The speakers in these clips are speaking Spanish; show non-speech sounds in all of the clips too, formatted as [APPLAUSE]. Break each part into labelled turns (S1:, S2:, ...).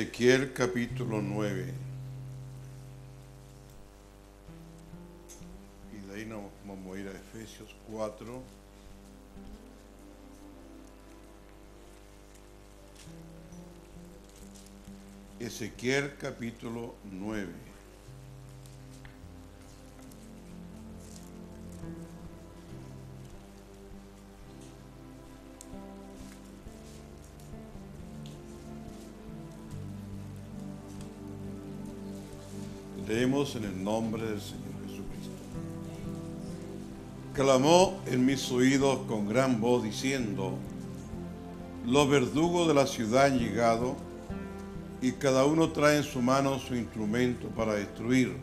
S1: Ezequiel capítulo 9. Y de ahí nos vamos a ir a Efesios 4. Ezequiel capítulo 9. En el nombre del Señor Jesucristo. Clamó en mis oídos con gran voz diciendo, los verdugos de la ciudad han llegado y cada uno trae en su mano su instrumento para destruir.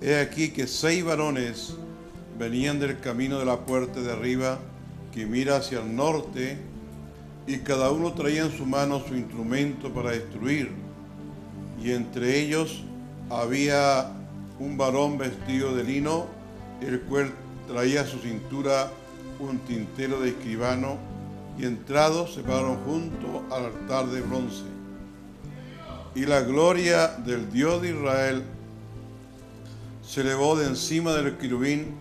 S1: He aquí que seis varones venían del camino de la puerta de arriba que mira hacia el norte y cada uno traía en su mano su instrumento para destruir. Y entre ellos había un varón vestido de lino, el cual traía a su cintura un tintero de escribano, y entrados se pararon junto al altar de bronce. Y la gloria del Dios de Israel se elevó de encima del querubín,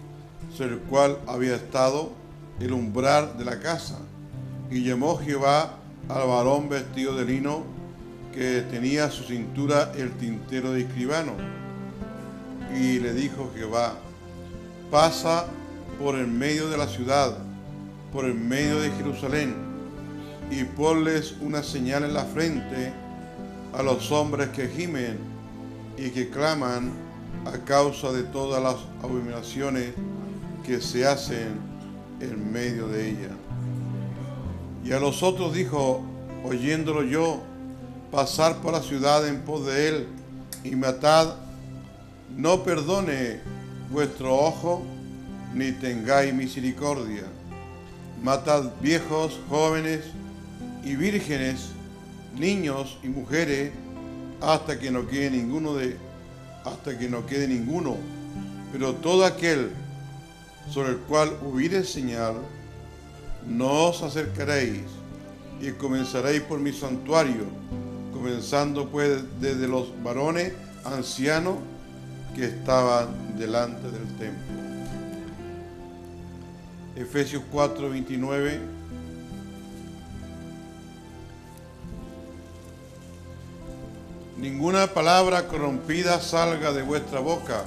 S1: sobre el cual había estado el umbral de la casa. Y llamó Jehová al varón vestido de lino, que tenía a su cintura el tintero de escribano. Y le dijo Jehová, pasa por el medio de la ciudad, por el medio de Jerusalén, y ponles una señal en la frente a los hombres que gimen y que claman a causa de todas las abominaciones que se hacen en medio de ella. Y a los otros dijo, oyéndolo yo, pasar por la ciudad en pos de él y matad, no perdone vuestro ojo, ni tengáis misericordia. Matad viejos, jóvenes y vírgenes, niños y mujeres, hasta que no quede ninguno de hasta que no quede ninguno. Pero todo aquel sobre el cual hubiere señal, no os acercaréis y comenzaréis por mi santuario, comenzando pues desde los varones ancianos que estaban delante del templo. Efesios 4, 29. Ninguna palabra corrompida salga de vuestra boca,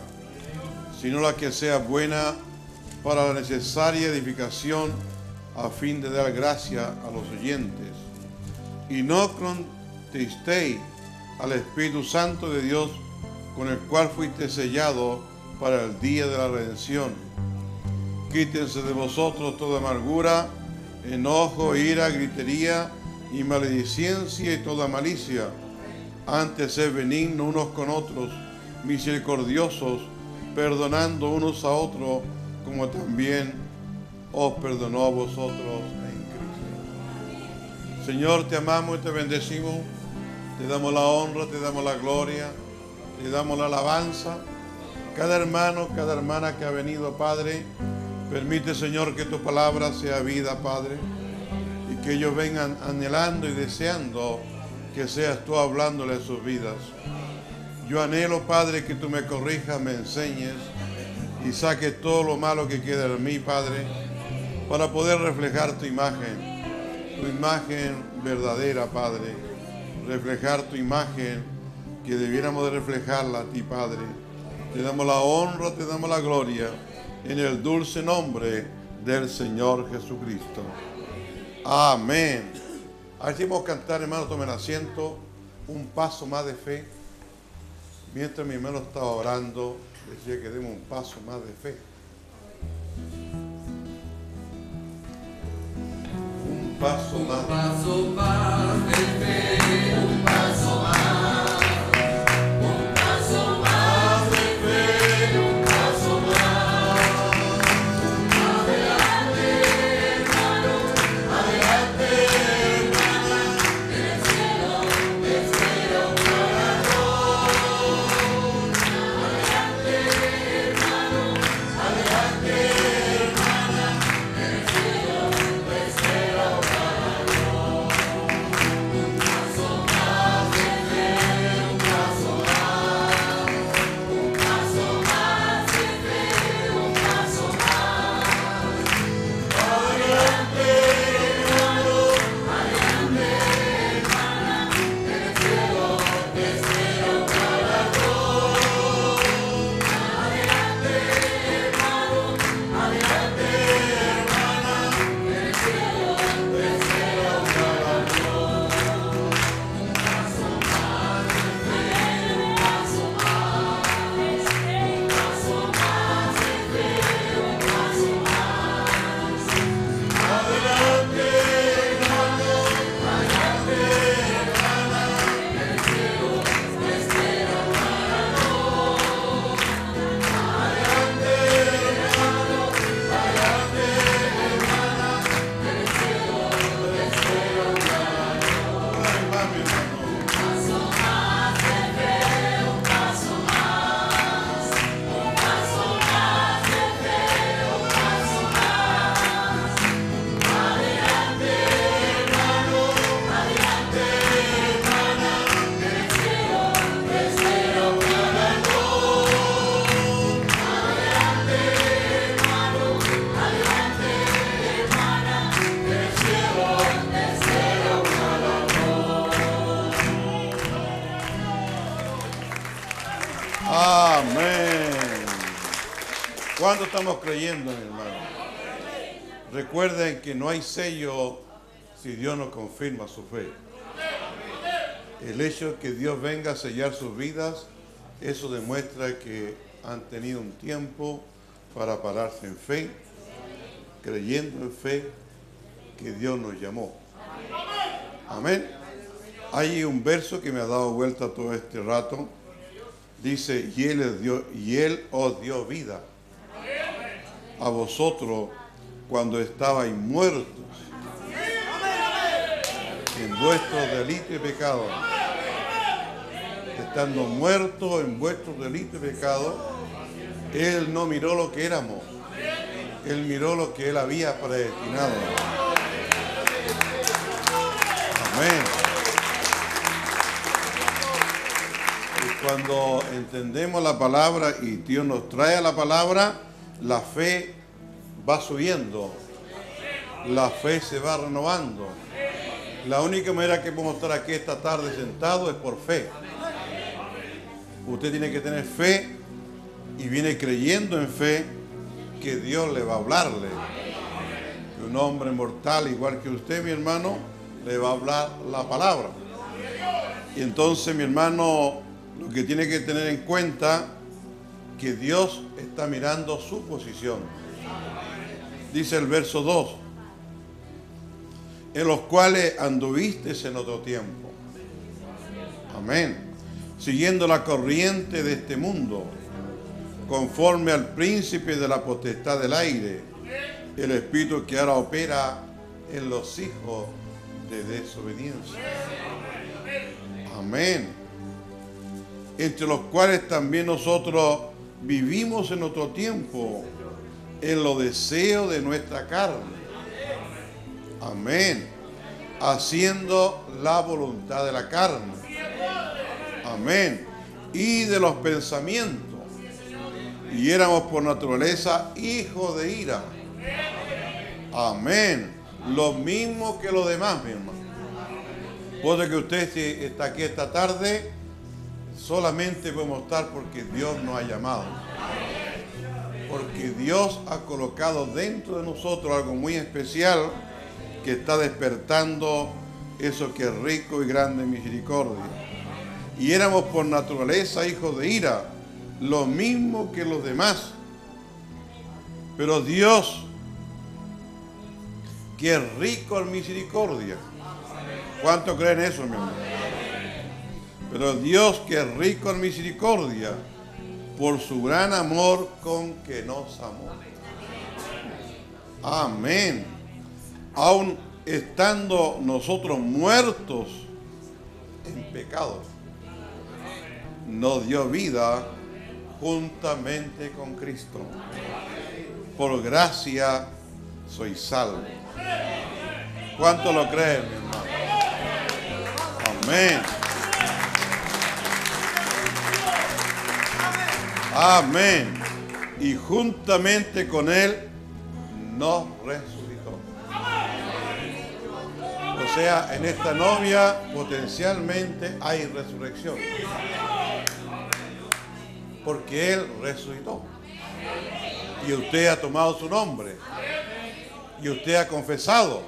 S1: sino la que sea buena para la necesaria edificación a fin de dar gracia a los oyentes. Y no contestéis al Espíritu Santo de Dios con el cual fuiste sellado para el día de la redención. Quítense de vosotros toda amargura, enojo, ira, gritería y maledicencia y toda malicia. Antes sed benignos unos con otros, misericordiosos, perdonando unos a otros, como también os perdonó a vosotros en Cristo. Señor, te amamos y te bendecimos. Te damos la honra, te damos la gloria, te damos la alabanza. Cada hermano, cada hermana que ha venido, Padre, permite, Señor, que tu palabra sea vida, Padre, y que ellos vengan anhelando y deseando que seas tú hablándole sus vidas. Yo anhelo, Padre, que tú me corrijas, me enseñes y saques todo lo malo que queda en mí, Padre, para poder reflejar tu imagen, tu imagen verdadera, Padre, reflejar tu imagen que debiéramos de reflejarla a ti, Padre. Te damos la honra, te damos la gloria en el dulce nombre del Señor Jesucristo. Amén. Así vamos a cantar, hermano, tomen asiento, un paso más de fe. Mientras mi hermano estaba orando, decía que demos un paso más de fe. Un paso más.
S2: Un paso más
S1: ¿Cuánto estamos creyendo, mi hermano? Recuerden que no hay sello si Dios no confirma su fe. El hecho de que Dios venga a sellar sus vidas, eso demuestra que han tenido un tiempo para pararse en fe, creyendo en fe que Dios nos llamó. Amén. Hay un verso que me ha dado vuelta todo este rato. Dice, y él, y él os dio vida a vosotros cuando estabais muertos en vuestros delitos y pecados. Estando muertos en vuestros delitos y pecados, Él no miró lo que éramos. Él miró lo que Él había predestinado. Amén. Y cuando entendemos la palabra y Dios nos trae a la palabra, la fe va subiendo. La fe se va renovando. La única manera que podemos estar aquí esta tarde sentados es por fe. Usted tiene que tener fe y viene creyendo en fe que Dios le va a hablarle. Que un hombre mortal, igual que usted, mi hermano, le va a hablar la palabra. Y entonces, mi hermano, lo que tiene que tener en cuenta que Dios está mirando su posición. Dice el verso 2, en los cuales anduviste en otro tiempo. Amén. Siguiendo la corriente de este mundo, conforme al príncipe de la potestad del aire, el espíritu que ahora opera en los hijos de desobediencia. Amén. Entre los cuales también nosotros vivimos en otro tiempo, en los deseos de nuestra carne. Amén. Haciendo la voluntad de la carne. Amén. Y de los pensamientos. Y éramos por naturaleza hijos de ira. Amén. Lo mismo que los demás, mi hermano. Puede que usted está aquí esta tarde, solamente podemos estar porque Dios nos ha llamado. Porque Dios ha colocado dentro de nosotros algo muy especial que está despertando eso que es rico y grande misericordia. Y éramos por naturaleza hijos de ira, lo mismo que los demás. Pero Dios, que es rico en misericordia. ¿Cuánto creen eso, mi hermano? Pero Dios, que es rico en misericordia, por su gran amor con que nos amó. Amén. Aun estando nosotros muertos en pecado, nos dio vida juntamente con Cristo. Por gracia soy salvo. ¿Cuánto lo creen, mi hermano? Amén. Amén. Y juntamente con Él nos resucitó. O sea, en esta novia potencialmente hay resurrección. Porque Él resucitó. Y usted ha tomado su nombre. Y usted ha confesado.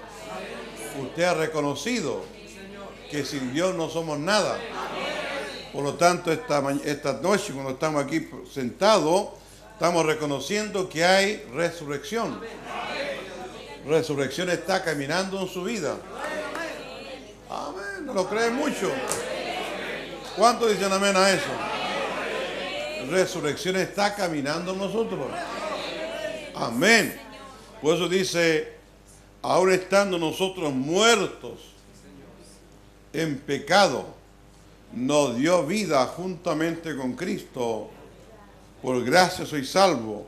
S1: Usted ha reconocido que sin Dios no somos nada. Por lo tanto, esta, esta noche, cuando estamos aquí sentados, estamos reconociendo que hay resurrección. Resurrección está caminando en su vida. Amén. ¿No lo creen mucho? ¿Cuántos dicen amén a eso? Resurrección está caminando en nosotros. Amén. Por eso dice, ahora estando nosotros muertos en pecado, nos dio vida juntamente con Cristo. Por gracia soy salvo.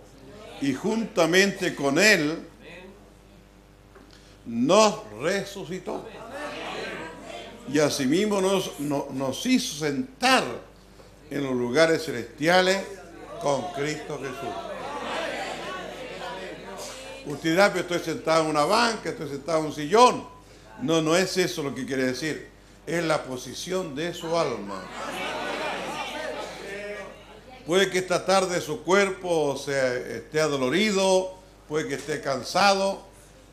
S1: Y juntamente con Él nos resucitó. Y asimismo nos, no- nos hizo sentar en los lugares celestiales con Cristo Jesús. Usted dirá, pero estoy sentado en una banca, estoy sentado en un sillón. No, no es eso lo que quiere decir. Es la posición de su alma. Puede que esta tarde su cuerpo se, esté adolorido, puede que esté cansado,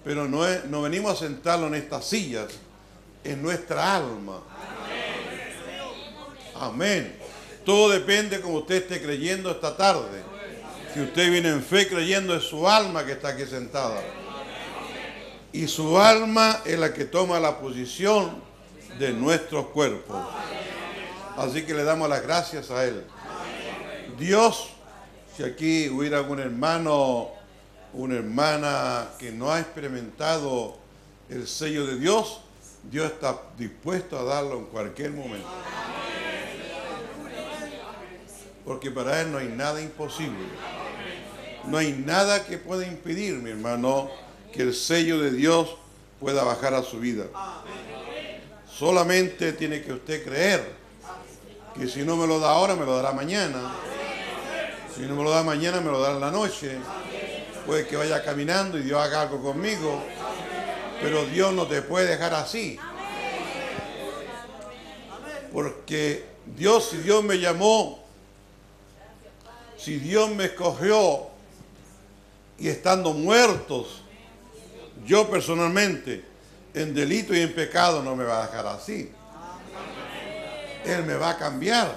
S1: pero no, es- no venimos a sentarlo en estas sillas, en nuestra alma. Amén. Todo depende como usted esté creyendo esta tarde. Si usted viene en fe creyendo es su alma que está aquí sentada. Y su alma es la que toma la posición de nuestros cuerpos. Así que le damos las gracias a Él. Dios, si aquí hubiera algún hermano, una hermana que no ha experimentado el sello de Dios, Dios está dispuesto a darlo en cualquier momento. Porque para Él no hay nada imposible. No hay nada que pueda impedir, mi hermano, que el sello de Dios pueda bajar a su vida. Solamente tiene que usted creer que si no me lo da ahora, me lo dará mañana. Si no me lo da mañana, me lo dará en la noche. Puede que vaya caminando y Dios haga algo conmigo. Pero Dios no te puede dejar así. Porque Dios, si Dios me llamó, si Dios me escogió y estando muertos, yo personalmente, en delito y en pecado, no me va a dejar así. Él me va a cambiar.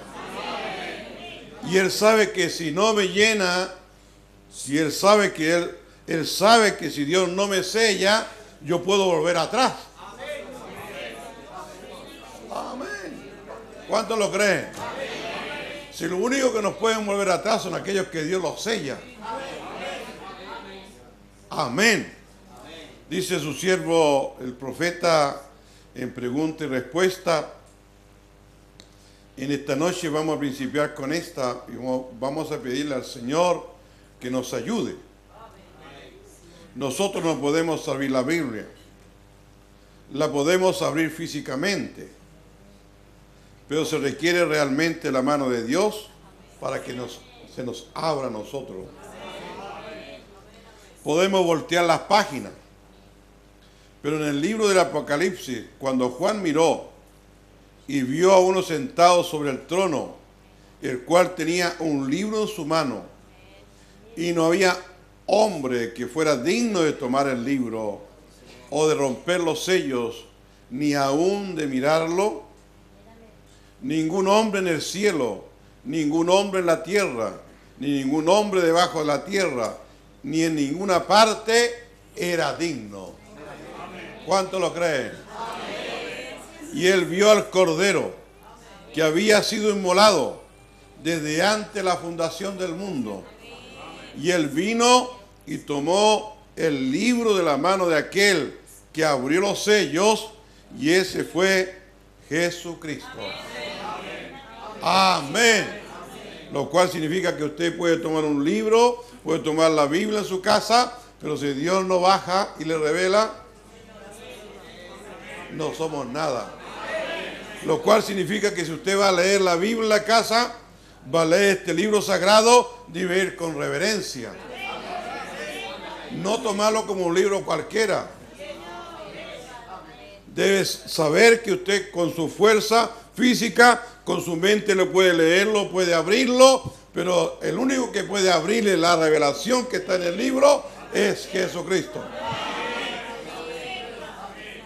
S1: Y Él sabe que si no me llena, si Él sabe que Él, Él sabe que si Dios no me sella, yo puedo volver atrás. Amén. ¿Cuántos lo creen? Si lo único que nos pueden volver atrás son aquellos que Dios los sella. Amén. Dice su siervo, el profeta, en pregunta y respuesta. En esta noche vamos a principiar con esta y vamos a pedirle al Señor que nos ayude. Nosotros no podemos abrir la Biblia. La podemos abrir físicamente. Pero se requiere realmente la mano de Dios para que nos, se nos abra a nosotros. Podemos voltear las páginas. Pero en el libro del Apocalipsis, cuando Juan miró y vio a uno sentado sobre el trono, el cual tenía un libro en su mano, y no había hombre que fuera digno de tomar el libro o de romper los sellos, ni aún de mirarlo, ningún hombre en el cielo, ningún hombre en la tierra, ni ningún hombre debajo de la tierra, ni en ninguna parte era digno. ¿Cuánto lo creen? Y él vio al cordero que había sido inmolado desde antes la fundación del mundo. Y él vino y tomó el libro de la mano de aquel que abrió los sellos y ese fue Jesucristo. Amén. Lo cual significa que usted puede tomar un libro, puede tomar la Biblia en su casa, pero si Dios no baja y le revela, no somos nada. Lo cual significa que si usted va a leer la Biblia en casa, va a leer este libro sagrado, debe ir con reverencia. No tomarlo como un libro cualquiera. Debes saber que usted con su fuerza física, con su mente lo puede leerlo, puede abrirlo, pero el único que puede abrirle la revelación que está en el libro es Jesucristo.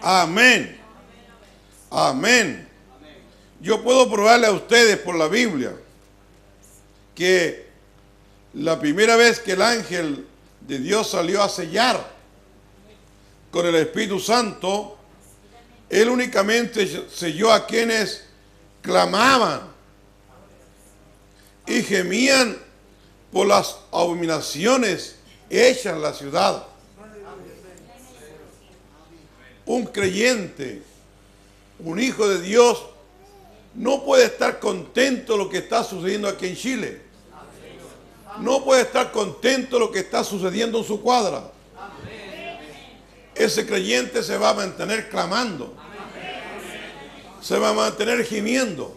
S1: Amén. Amén. Yo puedo probarle a ustedes por la Biblia que la primera vez que el ángel de Dios salió a sellar con el Espíritu Santo, él únicamente selló a quienes clamaban y gemían por las abominaciones hechas en la ciudad. Un creyente, un hijo de Dios, no puede estar contento lo que está sucediendo aquí en Chile. No puede estar contento lo que está sucediendo en su cuadra. Ese creyente se va a mantener clamando. Se va a mantener gimiendo.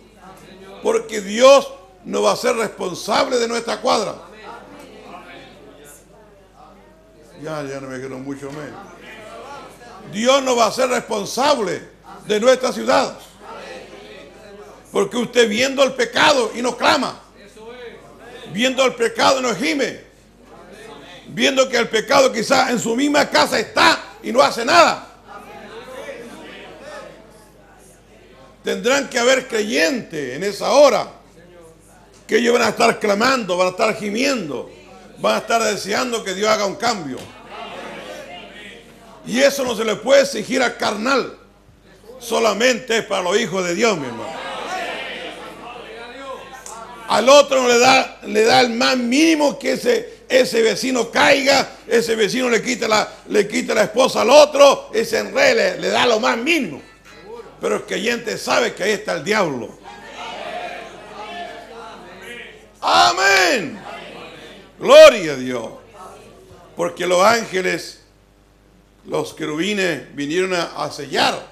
S1: Porque Dios no va a ser responsable de nuestra cuadra. Ya, ya no me quiero mucho menos. Dios no va a ser responsable de nuestra ciudad. Porque usted viendo el pecado y no clama. Viendo el pecado y no gime. Viendo que el pecado quizás en su misma casa está y no hace nada. Tendrán que haber creyentes en esa hora que ellos van a estar clamando, van a estar gimiendo, van a estar deseando que Dios haga un cambio. Y eso no se le puede exigir al carnal. solamente es para los hijos de Dios, mi hermano. Al otro no le da, le da el más mínimo que ese, ese vecino caiga, ese vecino le quita la, le quita la esposa al otro, ese enrede le, da lo más mínimo. Pero el creyente sabe que ahí está el diablo. Amén. Gloria a Dios. Porque los ángeles, los querubines, vinieron a, sellar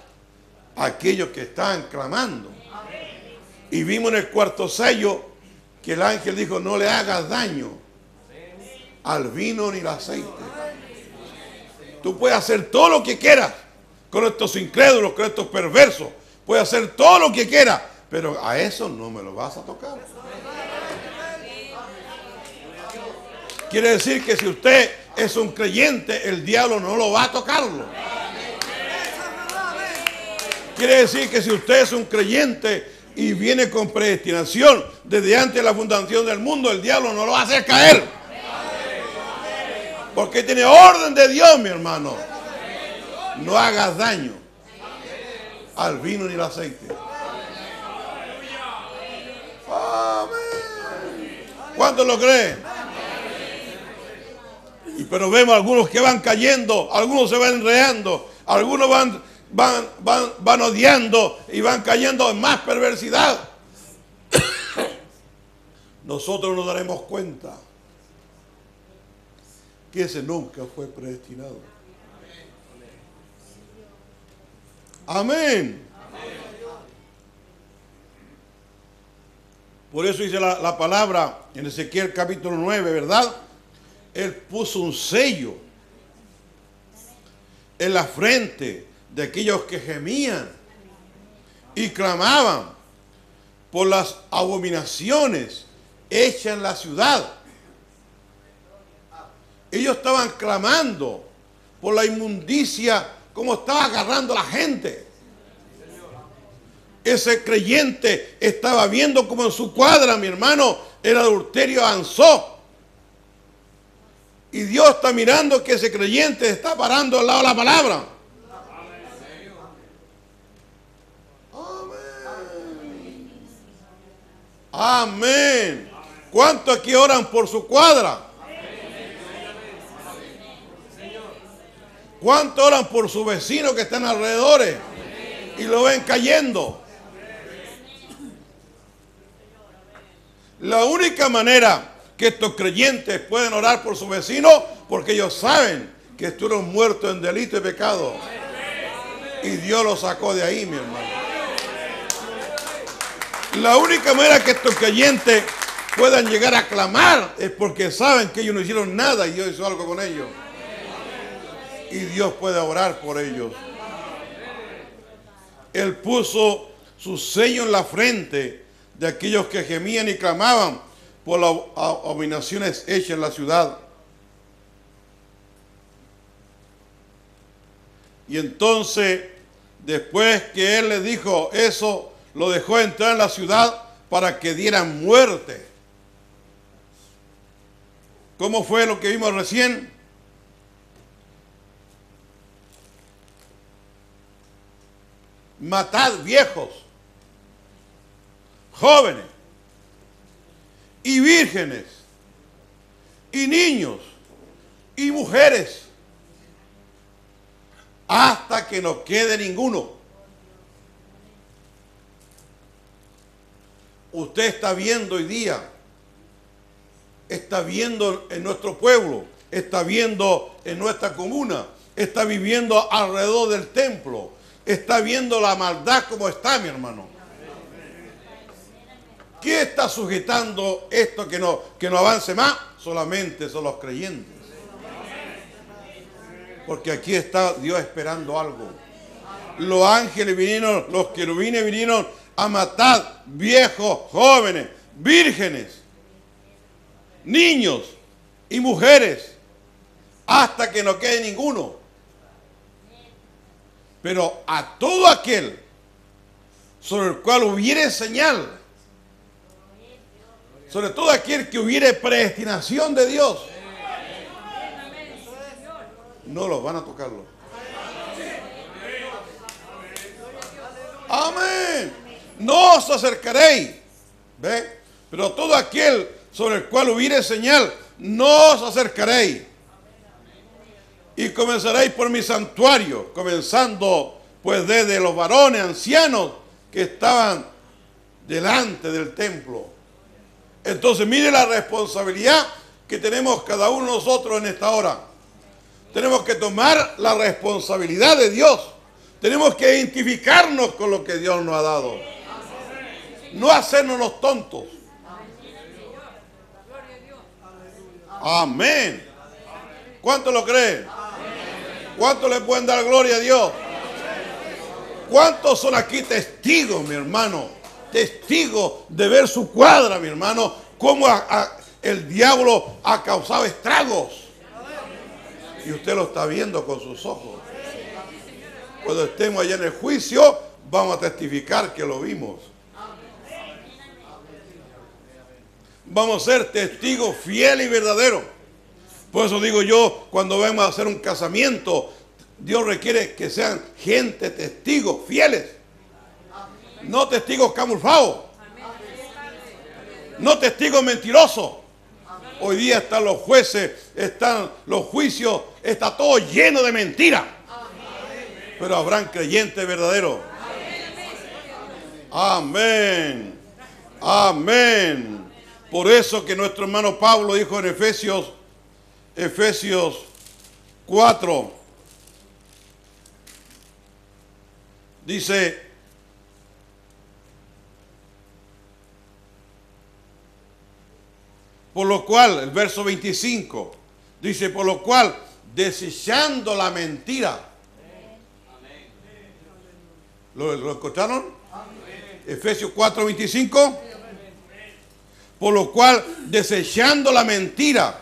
S1: a aquellos que estaban clamando. Y vimos en el cuarto sello que el ángel dijo, no le hagas daño al vino ni al aceite. Tú puedes hacer todo lo que quieras con estos incrédulos, con estos perversos. Puedes hacer todo lo que quieras, pero a eso no me lo vas a tocar. Quiere decir que si usted es un creyente, el diablo no lo va a tocarlo. Quiere decir que si usted es un creyente y viene con predestinación desde antes de la fundación del mundo, el diablo no lo va a hacer caer. Porque tiene orden de Dios, mi hermano. No hagas daño al vino ni al aceite. Amén. ¿Cuántos lo creen? Y pero vemos algunos que van cayendo, algunos se van enredando, algunos van, van, van, van odiando y van cayendo en más perversidad. [COUGHS] Nosotros nos daremos cuenta que ese nunca fue predestinado. Amén. Por eso dice la, la palabra en Ezequiel capítulo 9, ¿verdad? Él puso un sello en la frente de aquellos que gemían y clamaban por las abominaciones hechas en la ciudad. Ellos estaban clamando por la inmundicia, como estaba agarrando la gente. Ese creyente estaba viendo como en su cuadra, mi hermano, el adulterio avanzó. Y Dios está mirando que ese creyente está parando al lado de la palabra. Amén. Amén. ¿Cuántos aquí oran por su cuadra? ¿Cuántos oran por su vecino que están alrededor y lo ven cayendo? La única manera que estos creyentes pueden orar por su vecino porque ellos saben que estuvieron muertos en delito y pecado. Y Dios los sacó de ahí, mi hermano. La única manera que estos creyentes puedan llegar a clamar es porque saben que ellos no hicieron nada y Dios hizo algo con ellos. Y Dios puede orar por ellos. Él puso su sello en la frente de aquellos que gemían y clamaban por las abominaciones hechas en la ciudad. Y entonces, después que él le dijo eso, lo dejó entrar en la ciudad para que dieran muerte. ¿Cómo fue lo que vimos recién? Matad viejos, jóvenes y vírgenes y niños y mujeres hasta que no quede ninguno. Usted está viendo hoy día, está viendo en nuestro pueblo, está viendo en nuestra comuna, está viviendo alrededor del templo, está viendo la maldad como está, mi hermano. ¿Qué está sujetando esto que no, que no avance más? Solamente son los creyentes. Porque aquí está Dios esperando algo. Los ángeles vinieron, los querubines vinieron a matar viejos, jóvenes, vírgenes, niños y mujeres, hasta que no quede ninguno. Pero a todo aquel sobre el cual hubiere señal, sobre todo aquel que hubiere predestinación de Dios, no los van a tocarlo. Amén. No os acercaréis. ¿Ve? Pero todo aquel sobre el cual hubiere señal, no os acercaréis. Y comenzaréis por mi santuario, comenzando pues desde los varones ancianos que estaban delante del templo. Entonces mire la responsabilidad que tenemos cada uno de nosotros en esta hora. Tenemos que tomar la responsabilidad de Dios. Tenemos que identificarnos con lo que Dios nos ha dado. No hacernos los tontos. Amén. ¿Cuánto lo creen? ¿Cuánto le pueden dar gloria a Dios? ¿Cuántos son aquí testigos, mi hermano? Testigos de ver su cuadra, mi hermano, cómo el diablo ha causado estragos. Y usted lo está viendo con sus ojos. Cuando estemos allá en el juicio, vamos a testificar que lo vimos. Vamos a ser testigos fieles y verdaderos. Por eso digo yo, cuando vamos a hacer un casamiento, Dios requiere que sean gente, testigos, fieles. No testigos camuflados. No testigos mentirosos. Hoy día están los jueces, están los juicios, está todo lleno de mentiras. Pero habrán creyentes verdaderos. Amén. Amén. Por eso que nuestro hermano Pablo dijo en Efesios, Efesios 4, dice, por lo cual, el verso 25, dice, por lo cual, desechando la mentira. ¿Lo, escucharon? Efesios 4, 25. Por lo cual, desechando la mentira,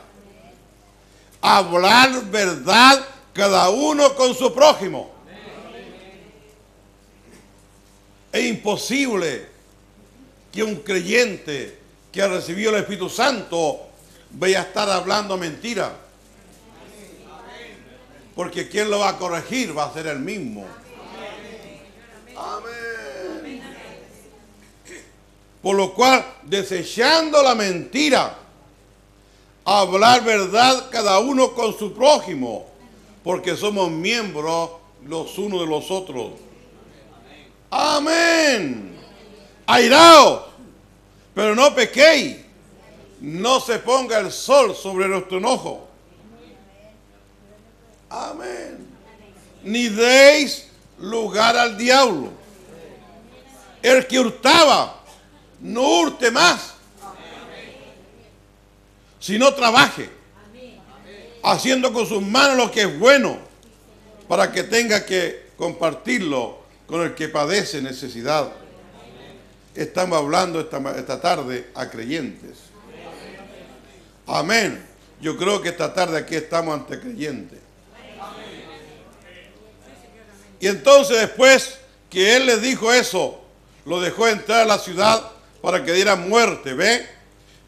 S1: hablar verdad cada uno con su prójimo. Es imposible que un creyente que ha recibido el Espíritu Santo vaya a estar hablando mentira. Porque quien lo va a corregir va a ser el mismo. Amén. Por lo cual, desechando la mentira, hablar verdad cada uno con su prójimo, porque somos miembros los unos de los otros. Amén. Airaos, pero no pequéis. No se ponga el sol sobre nuestro enojo. Amén. Ni deis lugar al diablo. El que hurtaba, no hurte más. Sino trabaje. Haciendo con sus manos lo que es bueno. Para que tenga que compartirlo con el que padece necesidad. Estamos hablando esta, esta tarde a creyentes. Amén. Yo creo que esta tarde aquí estamos ante creyentes. Y entonces después que él les dijo eso, lo dejó entrar a la ciudad para que diera muerte, ¿ve?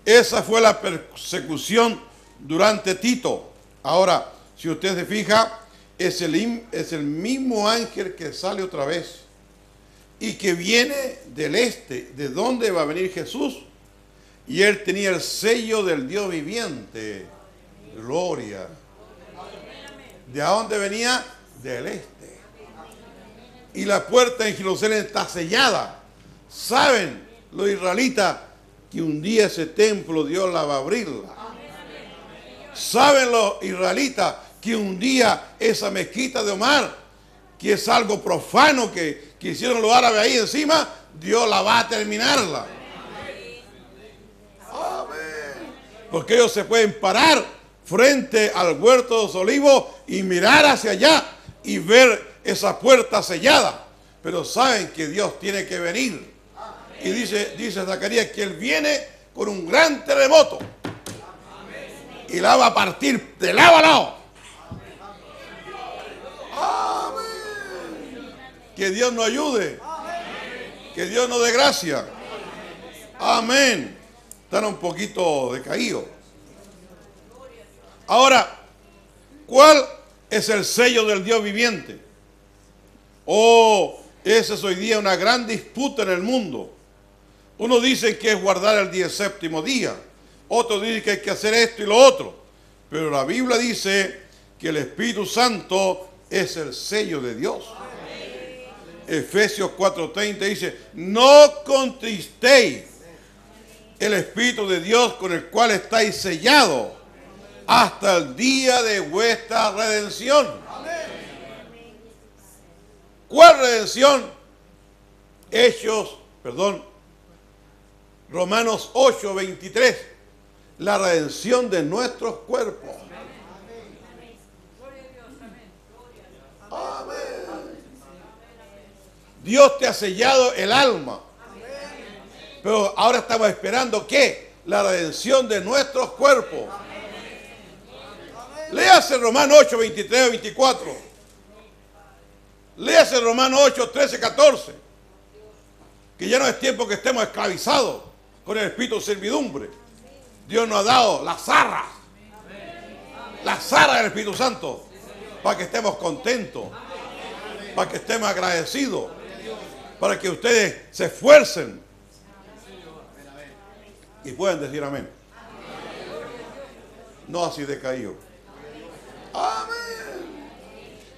S1: Esa fue la persecución durante Tito. Ahora, si usted se fija, es el, es el mismo ángel que sale otra vez y que viene del este, de dónde va a venir Jesús. Y él tenía el sello del Dios viviente. Gloria. ¿De dónde venía? Del este. Y la puerta en Jerusalén está sellada. Saben los israelitas que un día ese templo Dios la va a abrirla. Saben los israelitas que un día esa mezquita de Omar, que es algo profano que, que hicieron los árabes ahí encima, Dios la va a terminarla. Amén. Porque ellos se pueden parar frente al huerto de los olivos y mirar hacia allá y ver esa puerta sellada. Pero saben que Dios tiene que venir. Y dice, dice Zacarías que Él viene con un gran terremoto. Y la va a partir de lado a lado. Amén. Que Dios nos ayude. Que Dios nos dé gracia. Amén. Están un poquito decaídos. Ahora, ¿cuál es el sello del Dios viviente? Oh, Esa es hoy día una gran disputa en el mundo. Uno dice que es guardar el día día. Otro dice que hay que hacer esto y lo otro. Pero la Biblia dice que el Espíritu Santo es el sello de Dios. Efesios 4:30 dice, no contristéis el Espíritu de Dios con el cual estáis sellados hasta el día de vuestra redención. ¿Cuál redención? Hechos, perdón, Romanos 8, 23. La redención de nuestros cuerpos. Amén. Dios te ha sellado el alma. Pero ahora estamos esperando que la redención de nuestros cuerpos. Léase Romanos 8, 23, 24. Léase Romanos 8, 13, 14. Que ya no es tiempo que estemos esclavizados con el espíritu de servidumbre. Dios nos ha dado la zarra. La zarra del Espíritu Santo. Para que estemos contentos. Para que estemos agradecidos. Para que ustedes se esfuercen. Y pueden decir amén. No así decaído. Amén.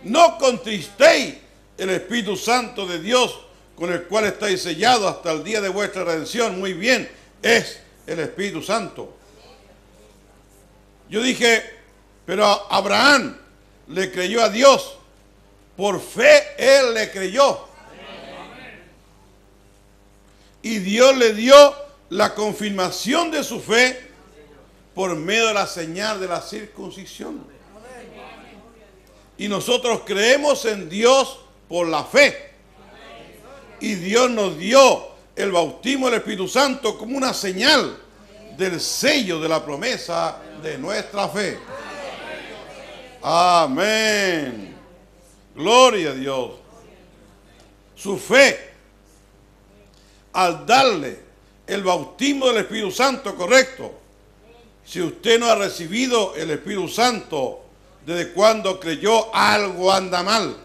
S1: No contristéis el Espíritu Santo de Dios con el cual estáis sellados hasta el día de vuestra redención. Muy bien, es el Espíritu Santo. Yo dije, pero Abraham le creyó a Dios. Por fe él le creyó. Y Dios le dio la confirmación de su fe por medio de la señal de la circuncisión. Y nosotros creemos en Dios por la fe. Y Dios nos dio el bautismo del Espíritu Santo como una señal del sello de la promesa de nuestra fe. Amén. Gloria a Dios. Su fe, al darle el bautismo del Espíritu Santo correcto, si usted no ha recibido el Espíritu Santo desde cuando creyó, algo anda mal.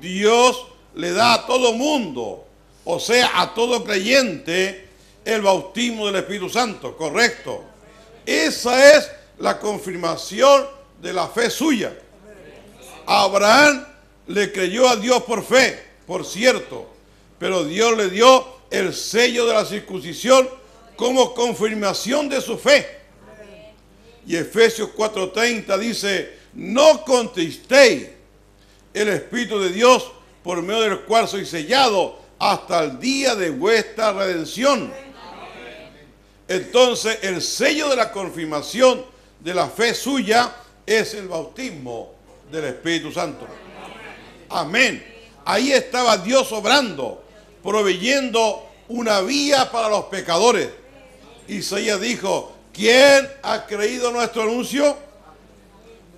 S1: Dios le da a todo mundo, o sea, a todo creyente, el bautismo del Espíritu Santo, correcto. Esa es la confirmación de la fe suya. Abraham le creyó a Dios por fe, por cierto, pero Dios le dio el sello de la circuncisión como confirmación de su fe. Y Efesios 4:30 dice, no contristéis el Espíritu de Dios por medio del cual soy sellado hasta el día de vuestra redención. Entonces el sello de la confirmación de la fe suya es el bautismo del Espíritu Santo. Amén. Ahí estaba Dios obrando, proveyendo una vía para los pecadores. Isaías dijo, ¿quién ha creído nuestro anuncio?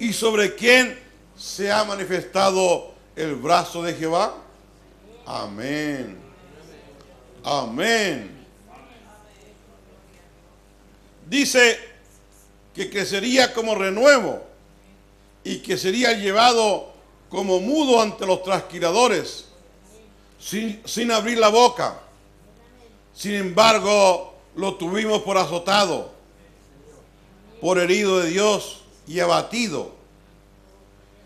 S1: ¿Y sobre quién se ha manifestado el brazo de Jehová? Amén. Amén. Dice que crecería como renuevo y que sería llevado como mudo ante los trasquiladores, sin, abrir la boca. Sin embargo, lo tuvimos por azotado, por herido de Dios y abatido.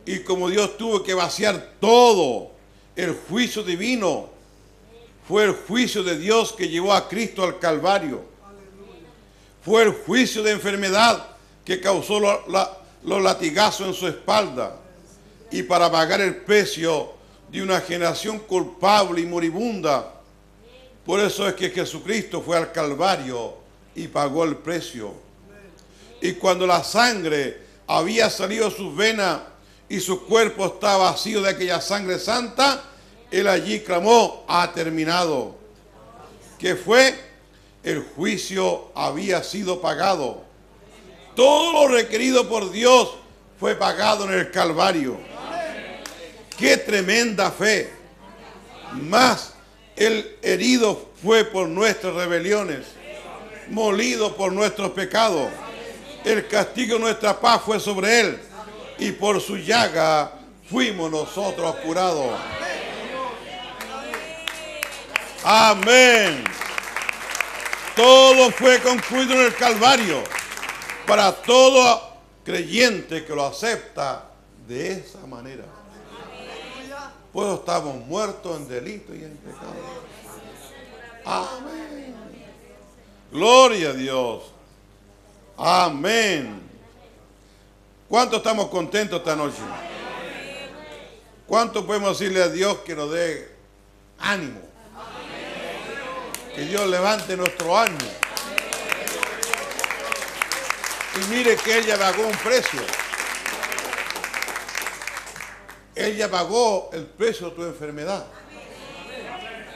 S1: Y como Dios tuvo que vaciar todo el juicio divino, fue el juicio de Dios que llevó a Cristo al Calvario. Fue el juicio de enfermedad que causó los latigazos en su espalda. Y para pagar el precio de una generación culpable y moribunda. Por eso es que Jesucristo fue al Calvario y pagó el precio. Y cuando la sangre había salido de sus venas y su cuerpo estaba vacío de aquella sangre santa, él allí clamó, ha terminado. Que fue, el juicio había sido pagado. Todo lo requerido por Dios fue pagado en el Calvario. Qué tremenda fe. Más el herido fue por nuestras rebeliones, molido por nuestros pecados. El castigo de nuestra paz fue sobre él y por su llaga fuimos nosotros curados. Amén. Todo fue concluido en el Calvario para todo creyente que lo acepta de esa manera. Pues estamos muertos en delito y en pecado. Amén. Gloria a Dios. Amén. ¿Cuánto estamos contentos esta noche? ¿Cuánto podemos decirle a Dios que nos dé ánimo? Que Dios levante nuestro ánimo. Y mire que Él ya pagó un precio. Él ya pagó el precio de tu enfermedad.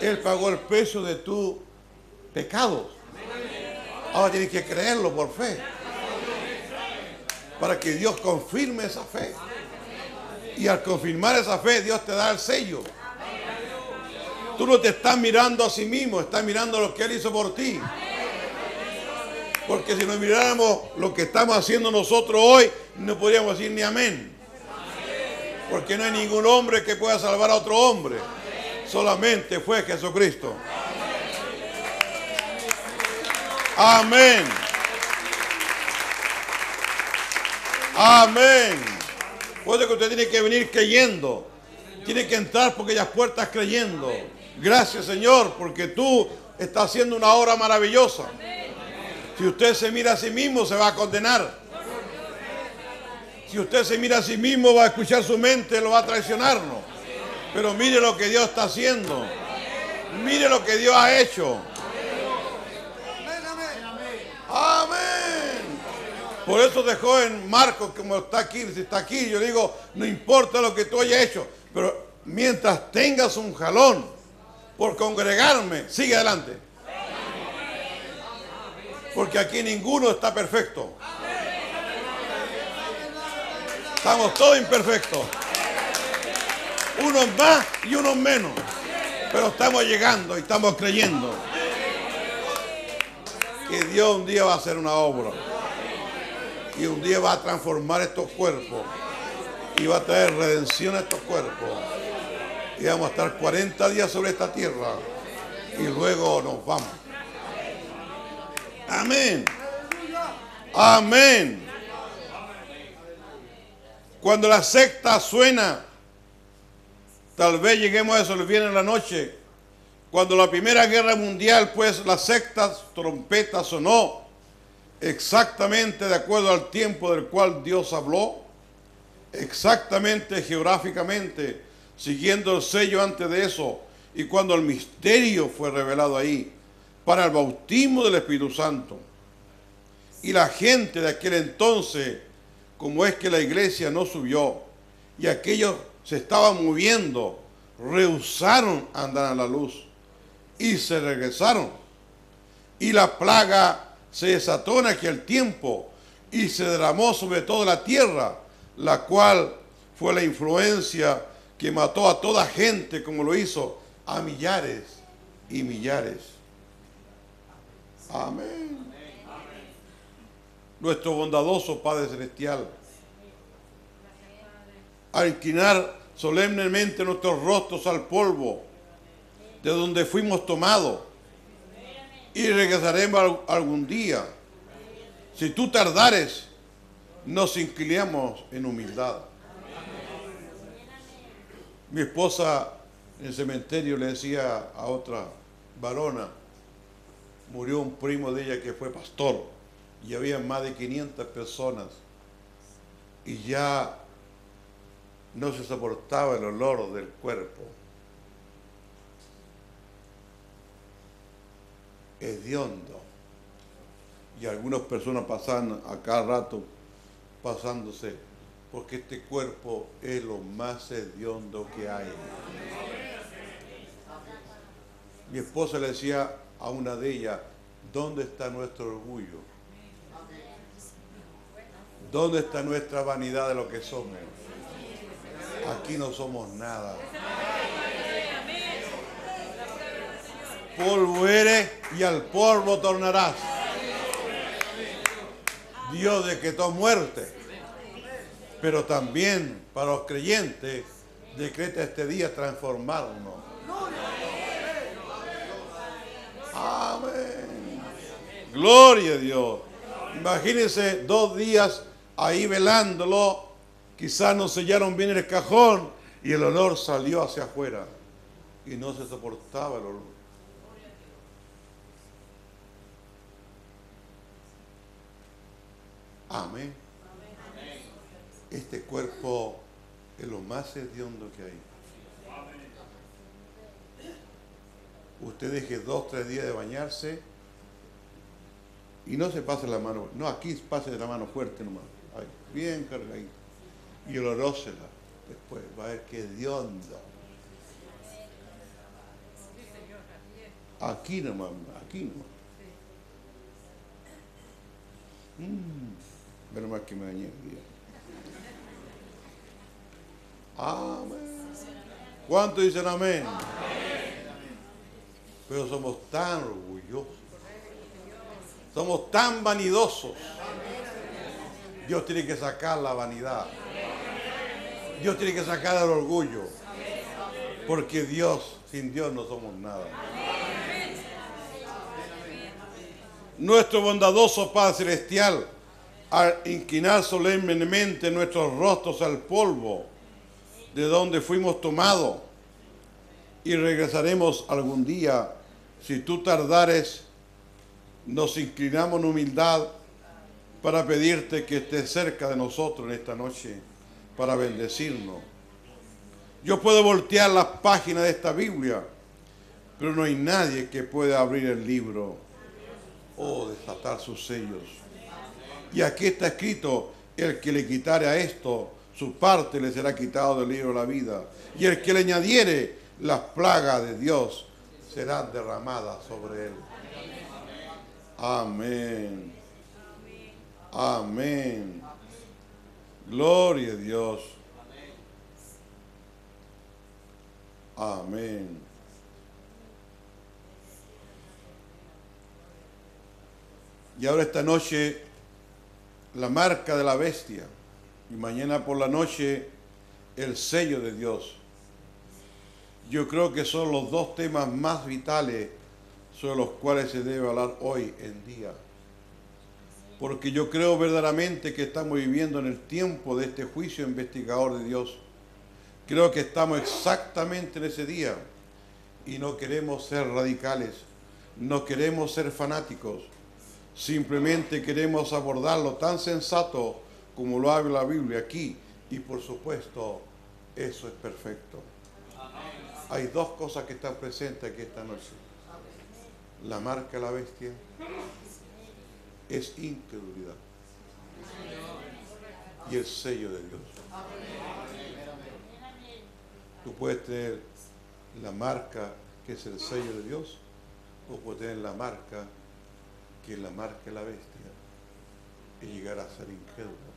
S1: Él pagó el precio de tu pecado. Ahora tienes que creerlo por fe. Para que Dios confirme esa fe. Y al confirmar esa fe, Dios te da el sello. Tú no te estás mirando a sí mismo, estás mirando lo que Él hizo por ti. Porque si nos miráramos lo que estamos haciendo nosotros hoy, no podríamos decir ni amén. Porque no hay ningún hombre que pueda salvar a otro hombre. Solamente fue Jesucristo. Amén. Amén. Puede que usted tiene que venir creyendo. Tiene que entrar porque aquellas puertas creyendo. Gracias Señor, porque tú estás haciendo una obra maravillosa. Si usted se mira a sí mismo, se va a condenar. Si usted se mira a sí mismo, va a escuchar su mente, lo va a traicionarnos. Pero mire lo que Dios está haciendo. Mire lo que Dios ha hecho. Amén. Por eso dejó en Marcos, como está aquí, si está aquí, yo digo, no importa lo que tú hayas hecho, pero mientras tengas un jalón por congregarme, sigue adelante. Porque aquí ninguno está perfecto. Estamos todos imperfectos. Unos más y unos menos. Pero estamos llegando y estamos creyendo que Dios un día va a hacer una obra. Y un día va a transformar estos cuerpos. Y va a traer redención a estos cuerpos. Y vamos a estar 40 días sobre esta tierra. Y luego nos vamos. Amén. Amén. Cuando la secta suena, tal vez lleguemos a eso el viernes en la noche. Cuando la Primera Guerra Mundial, pues la secta trompeta sonó exactamente de acuerdo al tiempo del cual Dios habló, exactamente geográficamente, siguiendo el sello antes de eso, y cuando el misterio fue revelado ahí, para el bautismo del Espíritu Santo. Y la gente de aquel entonces, como es que la iglesia no subió, y aquellos se estaban moviendo, rehusaron andar a la luz y se regresaron. Y la plaga se desató en aquel tiempo y se derramó sobre toda la tierra, la cual fue la influencia que mató a toda gente como lo hizo a millares y millares. Amén. Nuestro bondadoso Padre Celestial, a inclinar solemnemente nuestros rostros al polvo de donde fuimos tomados y regresaremos algún día. Si tú tardares, nos inclinamos en humildad. Mi esposa en el cementerio le decía a otra varona, murió un primo de ella que fue pastor y había más de 500 personas y ya no se soportaba el olor del cuerpo. Hediondo. Y algunas personas pasan a cada rato pasándose porque este cuerpo es lo más hediondo que hay. Mi esposa le decía a una de ellas, ¿dónde está nuestro orgullo? ¿Dónde está nuestra vanidad de lo que somos? Aquí no somos nada. Polvo eres y al polvo tornarás. Dios decretó muerte, pero también para los creyentes decreta este día transformarnos. Amén. Gloria a Dios. Imagínense dos días ahí velándolo. Quizás no sellaron bien el cajón y el olor salió hacia afuera. Y no se soportaba el olor. Amén. Este cuerpo es lo más hediondo que hay. Usted deje dos, tres días de bañarse y no se pase la mano. No, aquí pase la mano fuerte nomás. Bien cargadito. Y olorósela. Después va a ver qué hediondo. Aquí nomás, aquí nomás. Mm, menos mal que me bañé el día. Amén. ¿Cuántos dicen amén? Pero somos tan orgullosos. Somos tan vanidosos. Dios tiene que sacar la vanidad. Dios tiene que sacar el orgullo. Porque Dios, sin Dios no somos nada. Nuestro bondadoso Padre Celestial, al inclinar solemnemente nuestros rostros al polvo, de donde fuimos tomados, y regresaremos algún día, si tú tardares, nos inclinamos en humildad para pedirte que estés cerca de nosotros en esta noche, para bendecirnos. Yo puedo voltear las páginas de esta Biblia, pero no hay nadie que pueda abrir el libro o desatar sus sellos. Y aquí está escrito, el que le quitare a esto, su parte le será quitado del libro de la vida. Y el que le añadiere las plagas de Dios serán derramadas sobre él. Amén. Amén. Gloria a Dios. Amén. Y ahora esta noche la marca de la bestia y mañana por la noche el sello de Dios. Yo creo que son los dos temas más vitales sobre los cuales se debe hablar hoy en día. Porque yo creo verdaderamente que estamos viviendo en el tiempo de este juicio investigador de Dios. Creo que estamos exactamente en ese día y no queremos ser radicales, no queremos ser fanáticos, simplemente queremos abordarlo tan sensato como lo habla la Biblia aquí y por supuesto eso es perfecto. Hay dos cosas que están presentes aquí esta noche. La marca de la bestia es incredulidad y el sello de Dios. Tú puedes tener la marca que es el sello de Dios o puedes tener la marca que la marca la bestia y llegar a ser incrédulo.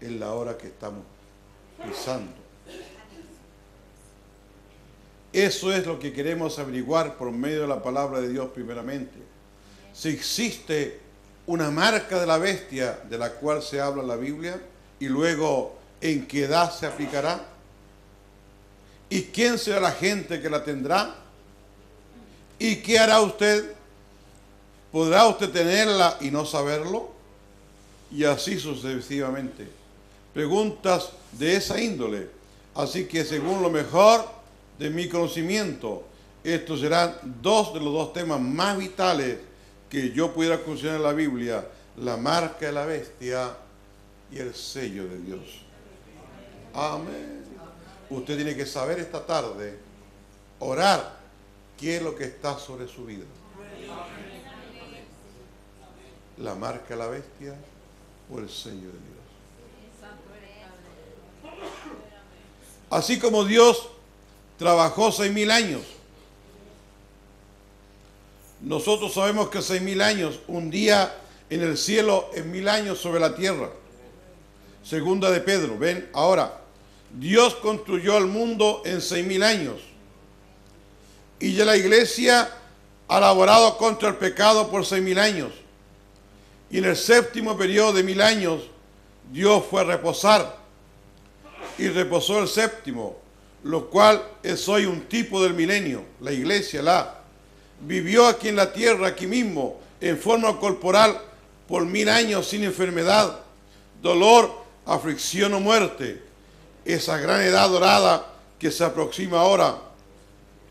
S1: Es la hora que estamos pisando. Eso es lo que queremos averiguar por medio de la palabra de Dios primeramente. Si existe una marca de la bestia de la cual se habla en la Biblia y luego en qué edad se aplicará y quién será la gente que la tendrá y qué hará usted. ¿Podrá usted tenerla y no saberlo? Y así sucesivamente. Preguntas de esa índole. Así que según lo mejor de mi conocimiento, estos serán dos de los dos temas más vitales que yo pudiera considerar en la Biblia, la marca de la bestia y el sello de Dios. Amén. Usted tiene que saber esta tarde, orar, qué es lo que está sobre su vida. La marca de la bestia o el sello de Dios. Así como Dios trabajó seis mil años. Nosotros sabemos que seis mil años, un día en el cielo es mil años sobre la tierra. Segunda de Pedro, ven, ahora, Dios construyó el mundo en seis mil años. Y ya la iglesia ha laborado contra el pecado por seis mil años. Y en el séptimo periodo de mil años, Dios fue a reposar y reposó el séptimo. Lo cual es hoy un tipo del milenio, la iglesia, la vivió aquí en la tierra, aquí mismo, en forma corporal, por mil años sin enfermedad, dolor, aflicción o muerte. Esa gran edad dorada que se aproxima ahora,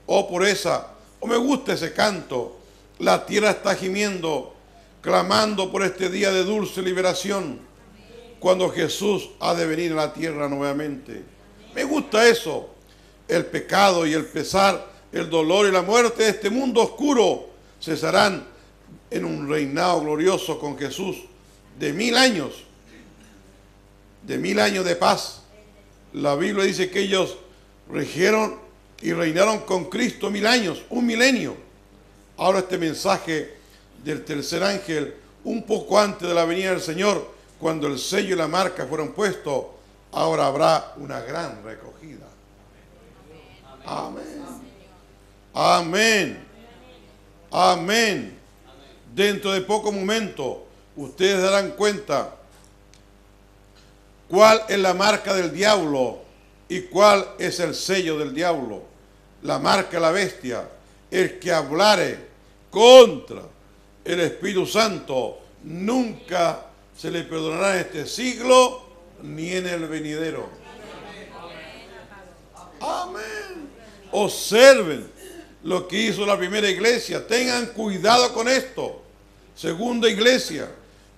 S1: o por esa, o me gusta ese canto, la tierra está gimiendo, clamando por este día de dulce liberación, cuando Jesús ha de venir a la tierra nuevamente. Me gusta eso, el pecado y el pesar, el dolor y la muerte de este mundo oscuro cesarán en un reinado glorioso con Jesús de mil años, de mil años de paz. La Biblia dice que ellos regieron y reinaron con Cristo mil años, un milenio. Ahora este mensaje del tercer ángel, un poco antes de la venida del Señor, cuando el sello y la marca fueron puestos, ahora habrá una gran recogida. Amén. Amén. Amén. Dentro de poco momento, ustedes darán cuenta cuál es la marca del diablo y cuál es el sello del diablo. La marca de la bestia. El que hablare contra el Espíritu Santo nunca se le perdonará en este siglo ni en el venidero. Amén. Observen lo que hizo la primera iglesia. Tengan cuidado con esto. Segunda iglesia,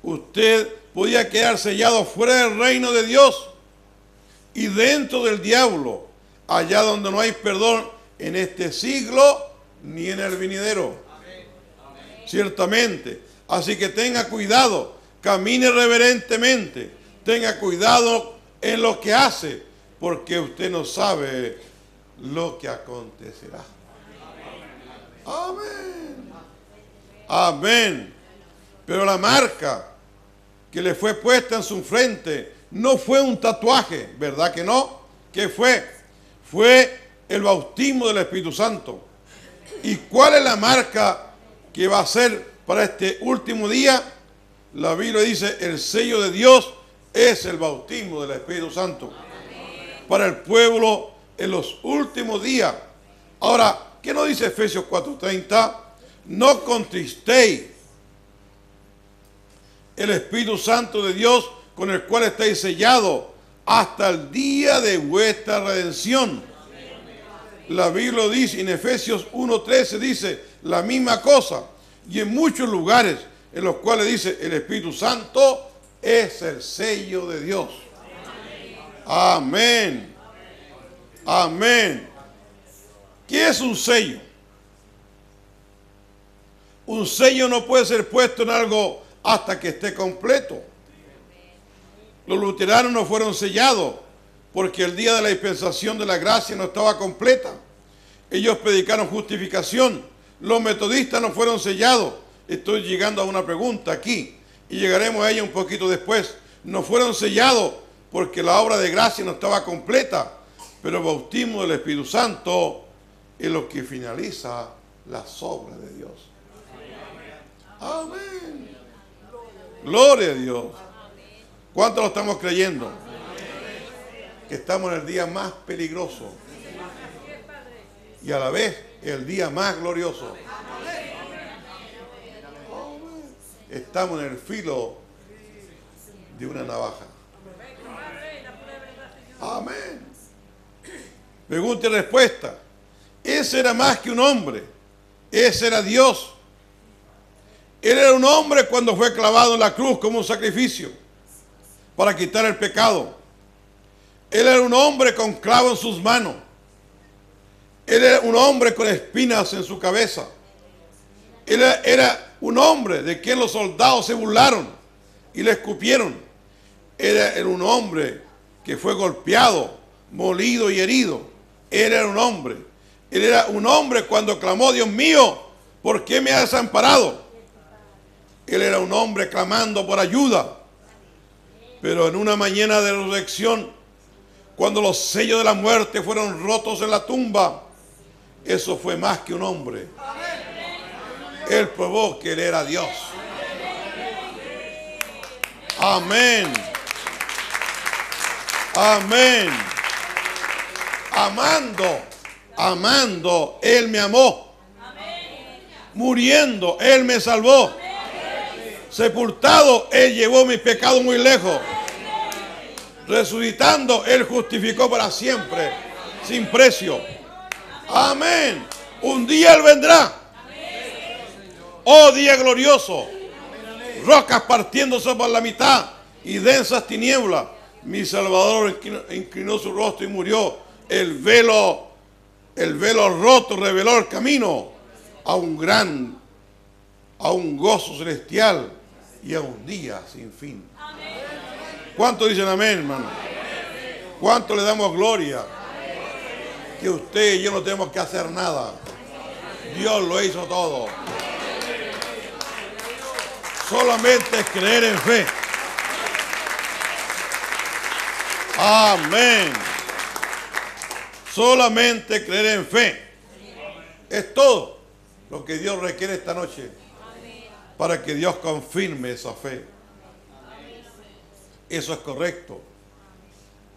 S1: usted podía quedar sellado fuera del reino de Dios y dentro del diablo, allá donde no hay perdón en este siglo ni en el venidero. Ciertamente. Así que tenga cuidado, camine reverentemente, tenga cuidado en lo que hace, porque usted no sabe lo que acontecerá. Amén. Amén. Pero la marca que le fue puesta en su frente no fue un tatuaje, ¿verdad que no? ¿Qué fue? Fue el bautismo del Espíritu Santo. ¿Y cuál es la marca que va a ser para este último día? La Biblia dice, el sello de Dios es el bautismo del Espíritu Santo. Para el pueblo en los últimos días. Ahora, ¿qué nos dice Efesios 4:30? No contristéis el Espíritu Santo de Dios con el cual estáis sellados hasta el día de vuestra redención. La Biblia dice, en Efesios 1.13 dice la misma cosa. Y en muchos lugares en los cuales dice el Espíritu Santo es el sello de Dios. Amén. Amén. ¿Qué es un sello? Un sello no puede ser puesto en algo hasta que esté completo. Los luteranos no fueron sellados porque el día de la dispensación de la gracia no estaba completa. Ellos predicaron justificación. Los metodistas no fueron sellados. Estoy llegando a una pregunta aquí y llegaremos a ella un poquito después. No fueron sellados porque la obra de gracia no estaba completa, pero el bautismo del Espíritu Santo es lo que finaliza las obras de Dios. Amén. Gloria a Dios. ¿Cuánto lo estamos creyendo? Que estamos en el día más peligroso y a la vez el día más glorioso. Estamos en el filo de una navaja. Amén. Pregunta y respuesta. Ese era más que un hombre. Ese era Dios. Él era un hombre cuando fue clavado en la cruz como un sacrificio para quitar el pecado. Él era un hombre con clavo en sus manos. Él era un hombre con espinas en su cabeza. Él era, un hombre de quien los soldados se burlaron y le escupieron. Era, era un hombre que fue golpeado, molido y herido. Él era un hombre. Él era un hombre cuando clamó, Dios mío, ¿por qué me has desamparado? Él era un hombre clamando por ayuda. Pero en una mañana de resurrección, cuando los sellos de la muerte fueron rotos en la tumba, eso fue más que un hombre. Él probó que él era Dios. Amén. Amén. Amando, amando, Él me amó. Muriendo, Él me salvó. Sepultado, Él llevó mis pecados muy lejos. Resucitando, Él justificó para siempre, sin precio. Amén. Un día Él vendrá. Oh día glorioso. Rocas partiéndose por la mitad y densas tinieblas. Mi Salvador inclinó, inclinó su rostro y murió. El velo, el velo roto reveló el camino a un gran, a un gozo celestial y a un día sin fin. ¿Cuánto dicen amén, hermano? ¿Cuánto le damos gloria? Que usted y yo no tenemos que hacer nada. Dios lo hizo todo. Solamente es creer en fe. Amén. Solamente creer en fe. Es todo lo que Dios requiere esta noche para que Dios confirme esa fe. Eso es correcto.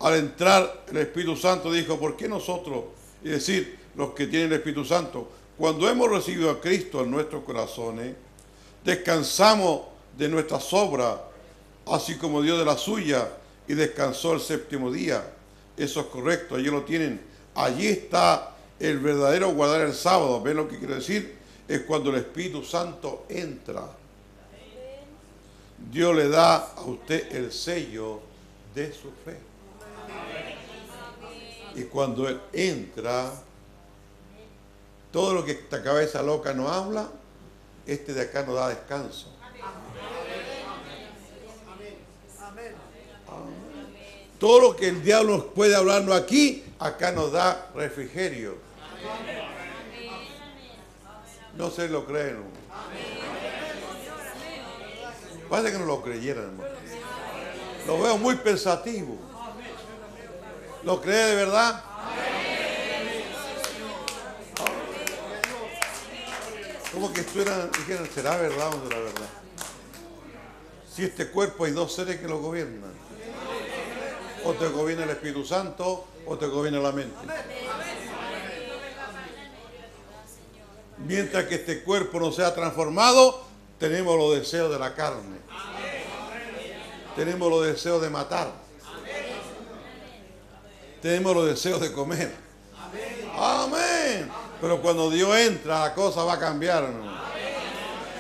S1: Al entrar el Espíritu Santo dijo, ¿por qué nosotros? Y decir, los que tienen el Espíritu Santo, cuando hemos recibido a Cristo en nuestros corazones, descansamos de nuestras obras, así como Dios de la suya, y descansó el séptimo día. Eso es correcto, allí lo tienen. Allí está el verdadero guardar el sábado. ¿Ven lo que quiere decir? Es cuando el Espíritu Santo entra. Dios le da a usted el sello de su fe. Y cuando Él entra, todo lo que esta cabeza loca no habla, este de acá no da descanso. Todo lo que el diablo puede hablarnos aquí, acá nos da refrigerio. No se lo creen. Parece que no lo creyeran, hermano. Lo veo muy pensativo. ¿Lo cree de verdad? Como que estuvieran, dijeran, ¿será verdad o no será verdad? Si este cuerpo hay dos seres que lo gobiernan. O te gobierna el Espíritu Santo o te gobierna la mente. Mientras que este cuerpo no sea transformado, tenemos los deseos de la carne. Tenemos los deseos de matar. Tenemos los deseos de comer. Amén. Pero cuando Dios entra, la cosa va a cambiar.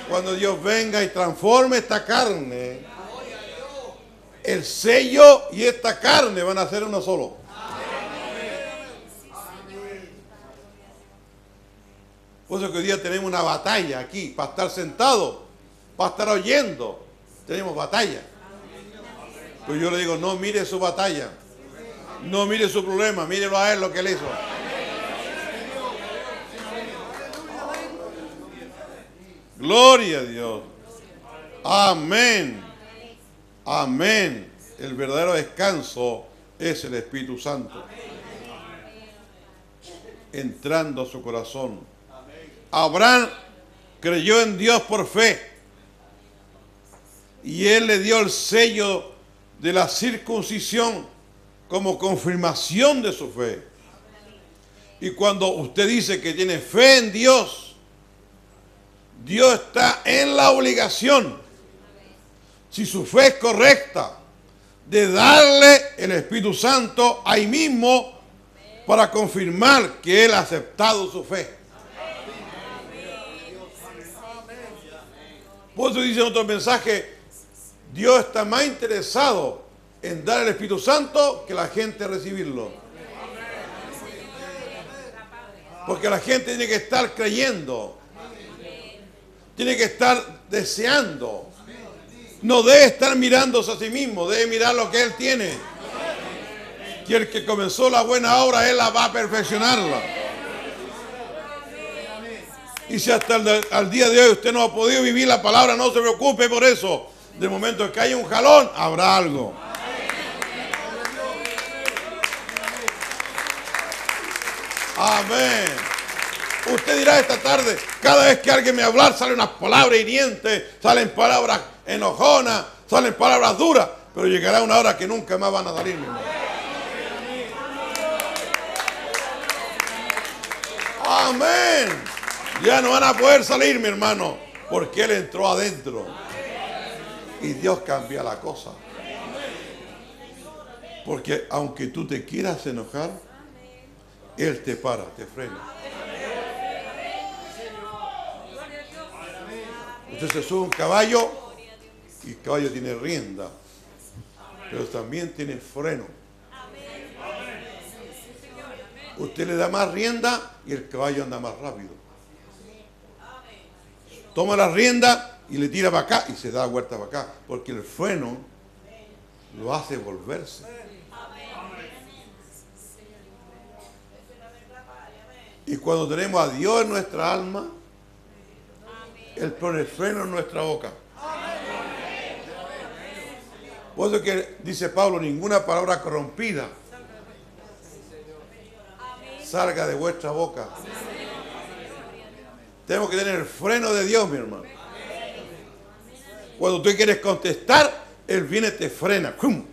S1: Cuando Dios venga y transforme esta carne, el sello y esta carne van a ser uno solo. Por eso que hoy día tenemos una batalla aquí, para estar sentado, para estar oyendo. Tenemos batalla. Pero yo le digo, no mire su batalla. No mire su problema, mírelo a él lo que él hizo. Gloria a Dios. Amén. Amén. El verdadero descanso es el Espíritu Santo. Entrando a su corazón. Abraham creyó en Dios por fe. Y él le dio el sello de la circuncisión como confirmación de su fe. Y cuando usted dice que tiene fe en Dios, Dios está en la obligación, si su fe es correcta, de darle el Espíritu Santo ahí mismo para confirmar que Él ha aceptado su fe. Por eso dice en otro mensaje, Dios está más interesado en dar el Espíritu Santo que la gente recibirlo. Porque la gente tiene que estar creyendo. Tiene que estar deseando. No debe estar mirándose a sí mismo, debe mirar lo que Él tiene. Y el que comenzó la buena obra, Él la va a perfeccionarla. Y si hasta el al día de hoy usted no ha podido vivir la palabra, no se preocupe por eso. De momento que haya un jalón, habrá algo. Amén. Usted dirá esta tarde, cada vez que alguien me hablar, salen unas palabras hirientes, salen palabras enojonas, salen palabras duras, pero llegará una hora que nunca más van a salir. mi. Amén. Ya no van a poder salir, mi hermano, porque Él entró adentro. Y Dios cambia la cosa. Porque aunque tú te quieras enojar, Él te para, te frena. Usted se sube un caballo y el caballo tiene rienda, pero también tiene freno. Usted le da más rienda y el caballo anda más rápido. Toma la rienda y le tira para acá y se da vuelta para acá, porque el freno lo hace volverse. Y cuando tenemos a Dios en nuestra alma, Él pone el freno en nuestra boca. Por eso que dice Pablo, ninguna palabra corrompida salga de vuestra boca. Tenemos que tener el freno de Dios, mi hermano. Cuando tú quieres contestar, Él viene y te frena. ¡Cum!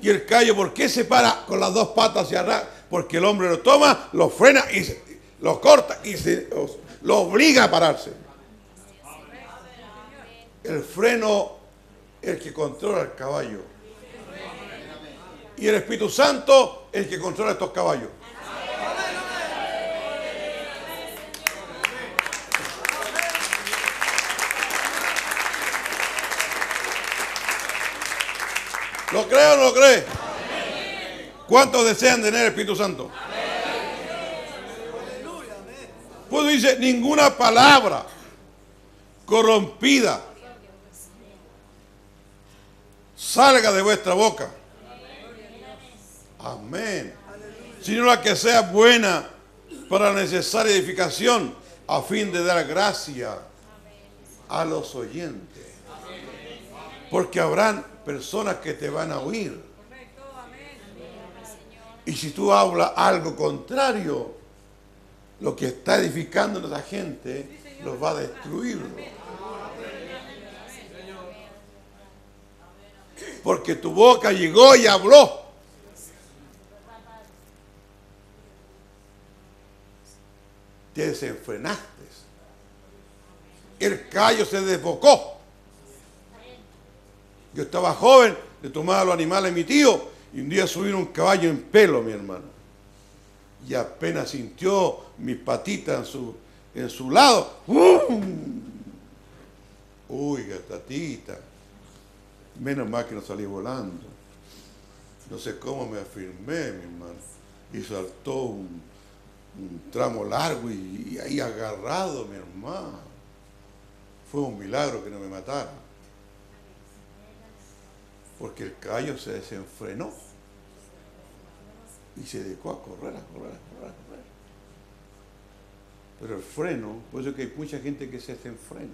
S1: Y el callo, ¿por qué se para con las dos patas hacia atrás? Porque el hombre lo toma, lo frena y lo corta y lo obliga a pararse. El freno, el que controla el caballo. Y el Espíritu Santo, el que controla estos caballos. ¿Lo cree o no lo cree? ¿Cuántos desean tener el Espíritu Santo? Pues dice, ninguna palabra corrompida salga de vuestra boca. Amén. Sino la que sea buena para la necesaria edificación a fin de dar gracia a los oyentes. Porque habrán personas que te van a oír. Y si tú hablas algo contrario, lo que está edificando a esa gente los va a destruir. Porque tu boca llegó y habló. Te desenfrenaste. El callo se desbocó. Yo estaba joven, le tomaba los animales a mi tío y un día subieron un caballo en pelo, mi hermano. Y apenas sintió mi patita en su, en su lado. ¡um! Uy, tatita. Menos mal que no salí volando. No sé cómo me afirmé, mi hermano. Y saltó un, un tramo largo y, y ahí agarrado, mi hermano. Fue un milagro que no me matara. Porque el caballo se desenfrenó. Y se dedicó a correr, a correr, a correr, a correr. Pero el freno, por eso que hay mucha gente que se desenfrena.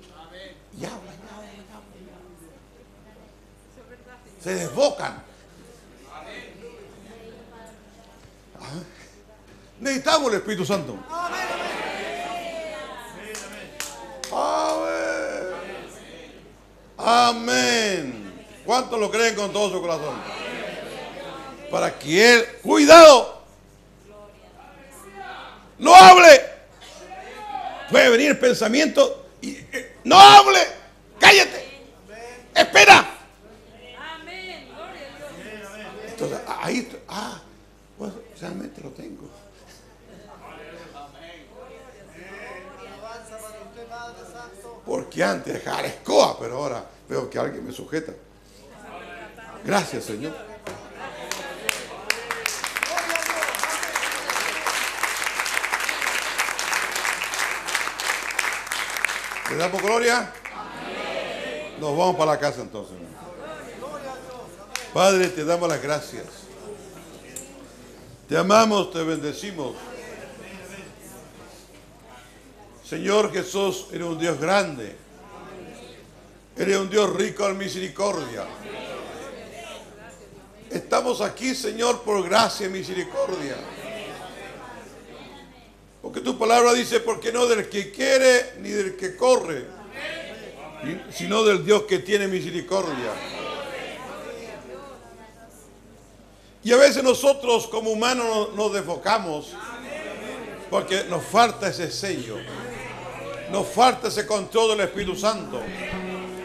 S1: Y habla, y habla. Se desbocan. Ah, Necesitamos el Espíritu Santo. Amén. Amén. ¿Cuántos lo creen con todo su corazón? Para que Él, cuidado, no hable. Puede venir el pensamiento y eh, no hable. Cállate. Espera. Entonces, ahí, ah, pues realmente lo tengo. Porque antes dejaba la escoba, pero ahora veo que alguien me sujeta. Gracias, Señor. ¿Le damos gloria? Nos vamos para la casa entonces. Padre, te damos las gracias. Te amamos, te bendecimos. Señor Jesús, eres un Dios grande. Eres un Dios rico en misericordia. Estamos aquí, Señor, por gracia y misericordia. Porque tu palabra dice, porque no del que quiere ni del que corre, sino del Dios que tiene misericordia. Y a veces nosotros como humanos nos- desfocamos porque nos falta ese sello. Nos falta ese control del Espíritu Santo.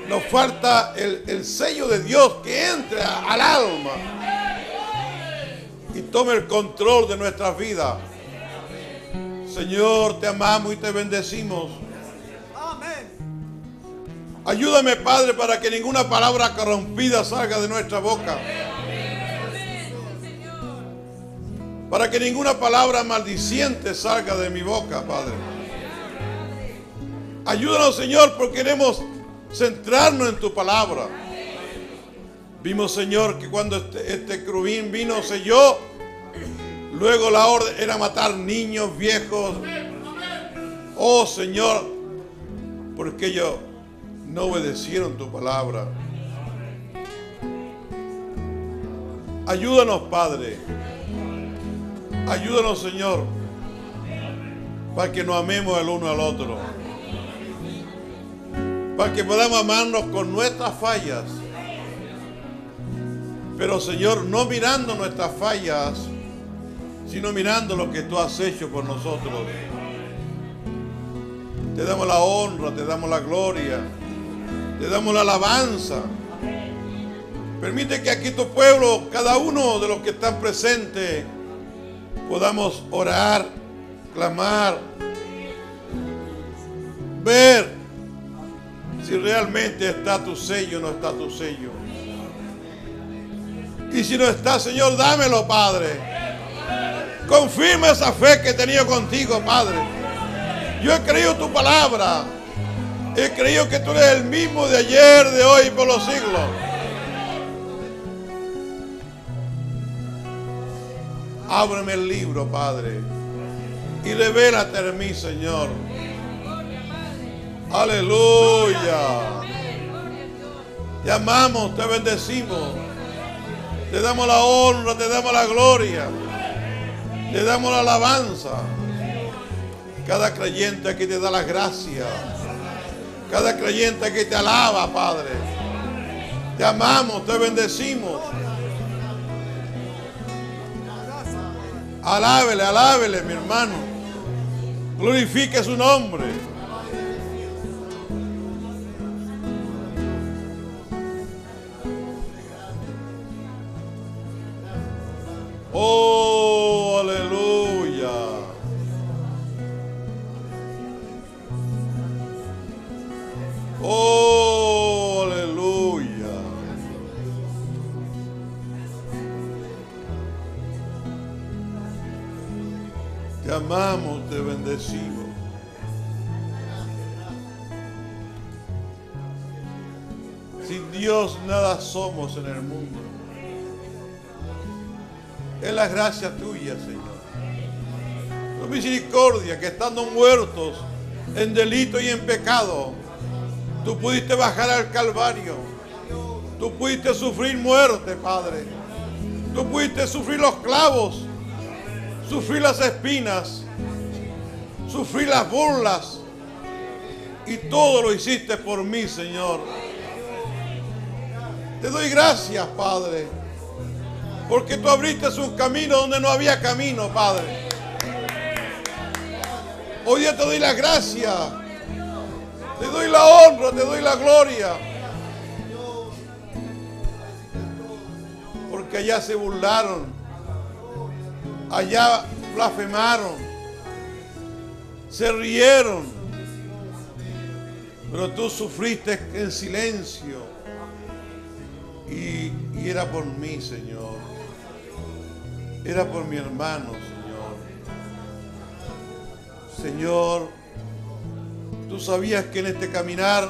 S1: Nos falta el, el sello de Dios que entre a- al alma y tome el control de nuestras vidas. Señor, te amamos y te bendecimos. Ayúdame, Padre, para que ninguna palabra corrompida salga de nuestra boca. Para que ninguna palabra maldiciente salga de mi boca, Padre. Ayúdanos, Señor, porque queremos centrarnos en tu palabra. Vimos, Señor, que cuando este, este crubín vino, selló. Luego la orden era matar niños, viejos. Oh, Señor, porque ellos no obedecieron tu palabra. Ayúdanos, Padre. Ayúdanos, Señor, para que nos amemos el uno al otro. Para que podamos amarnos con nuestras fallas. Pero, Señor, no mirando nuestras fallas, sino mirando lo que tú has hecho por nosotros. Te damos la honra, te damos la gloria, te damos la alabanza. Permite que aquí tu pueblo, cada uno de los que están presentes, podamos orar, clamar, ver si realmente está tu sello o no está tu sello. Y si no está, Señor, dámelo, Padre. Confirma esa fe que he tenido contigo, Padre. Yo he creído tu palabra. He creído que tú eres el mismo de ayer, de hoy y por los siglos. Ábreme el libro, Padre. Y revélate en mí, Señor. Aleluya. Te amamos, te bendecimos. Te damos la honra, te damos la gloria. Te damos la alabanza. Cada creyente aquí te da las gracias. Cada creyente aquí te alaba, Padre. Te amamos, te bendecimos. Alábele, alábele, mi hermano. Glorifique su nombre. Oh, aleluya. Oh, aleluya. Te amamos, te bendecimos. Sin Dios nada somos en el mundo. Es la gracia tuya, Señor. Tu misericordia que estando muertos en delito y en pecado, tú pudiste bajar al Calvario. Tú pudiste sufrir muerte, Padre. Tú pudiste sufrir los clavos, sufrir las espinas, sufrir las burlas. Y todo lo hiciste por mí, Señor. Te doy gracias, Padre. Porque tú abriste un camino donde no había camino, Padre. Hoy día te doy la gracia. Te doy la honra, te doy la gloria. Porque allá se burlaron. Allá blasfemaron. Se rieron. Pero tú sufriste en silencio. Y, y era por mí, Señor. Era por mi hermano, Señor. Señor, tú sabías que en este caminar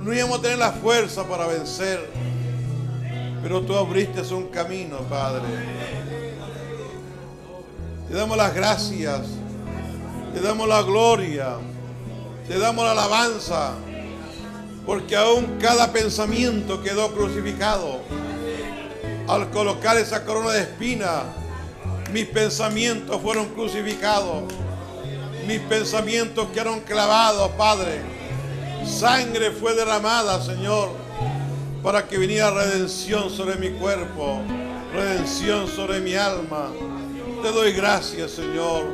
S1: no íbamos a tener la fuerza para vencer. Pero tú abriste un camino, Padre. Te damos las gracias. Te damos la gloria. Te damos la alabanza. Porque aún cada pensamiento quedó crucificado. Al colocar esa corona de espina, mis pensamientos fueron crucificados. Mis pensamientos quedaron clavados, Padre. Sangre fue derramada, Señor. para que viniera redención sobre mi cuerpo, redención sobre mi alma. Te doy gracias, Señor.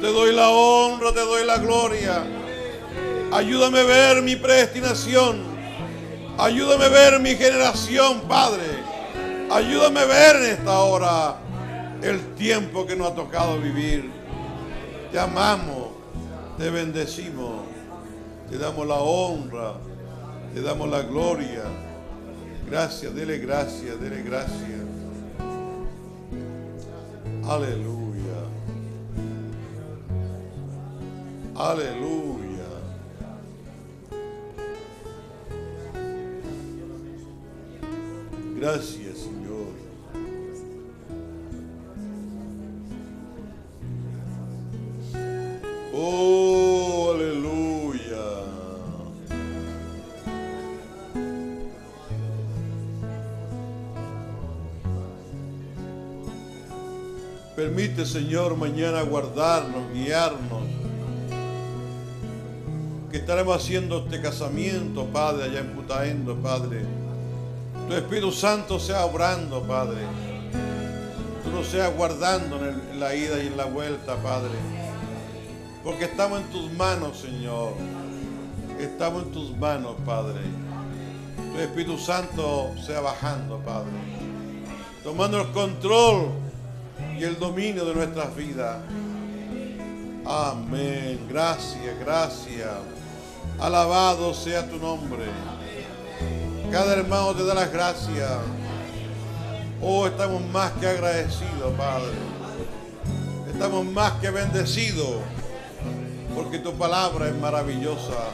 S1: Te doy la honra, te doy la gloria. Ayúdame a ver mi predestinación. Ayúdame a ver mi generación, Padre. Ayúdame a ver en esta hora el tiempo que nos ha tocado vivir. Te amamos, te bendecimos, te damos la honra, te damos la gloria. Gracias, dele gracias, dele gracias. Aleluya. Aleluya. Gracias, Señor. Oh, aleluya. Permite, Señor, mañana guardarnos, guiarnos. Que estaremos haciendo este casamiento, Padre, allá en Putaendo, Padre. Tu Espíritu Santo sea obrando, Padre. Tú nos seas guardando en, en la ida y en la vuelta, Padre. Porque estamos en tus manos, Señor. Estamos en tus manos, Padre. Tu Espíritu Santo sea bajando, Padre. Tomando el control y el dominio de nuestras vidas. Amén. Gracias, gracias. Alabado sea tu nombre. Cada hermano te da las gracias. Oh, estamos más que agradecidos, Padre. Estamos más que bendecidos. Porque tu palabra es maravillosa.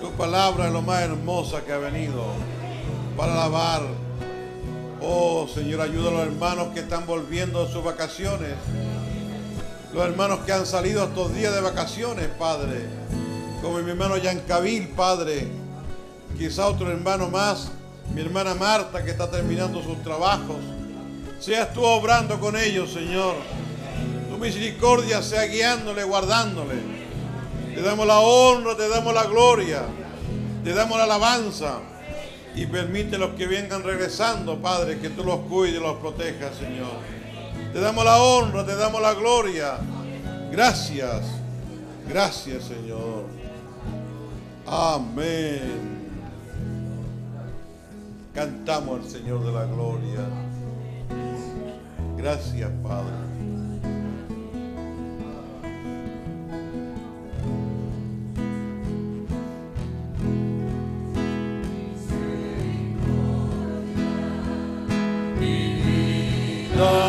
S1: Tu palabra es lo más hermosa que ha venido para alabar. Oh, Señor, ayuda a los hermanos que están volviendo de sus vacaciones. Los hermanos que han salido estos días de vacaciones, Padre. Como mi hermano Yancabil, Padre. Quizá otro hermano más. Mi hermana Marta que está terminando sus trabajos. Seas tú obrando con ellos, Señor. Tu misericordia sea guiándole, guardándole. Te damos la honra, te damos la gloria. Te damos la alabanza. Y permite los que vengan regresando, Padre, que tú los cuides y los protejas, Señor. Te damos la honra, te damos la gloria. Gracias. Gracias, Señor. Amén. Cantamos al Señor de la gloria. Gracias, Padre. La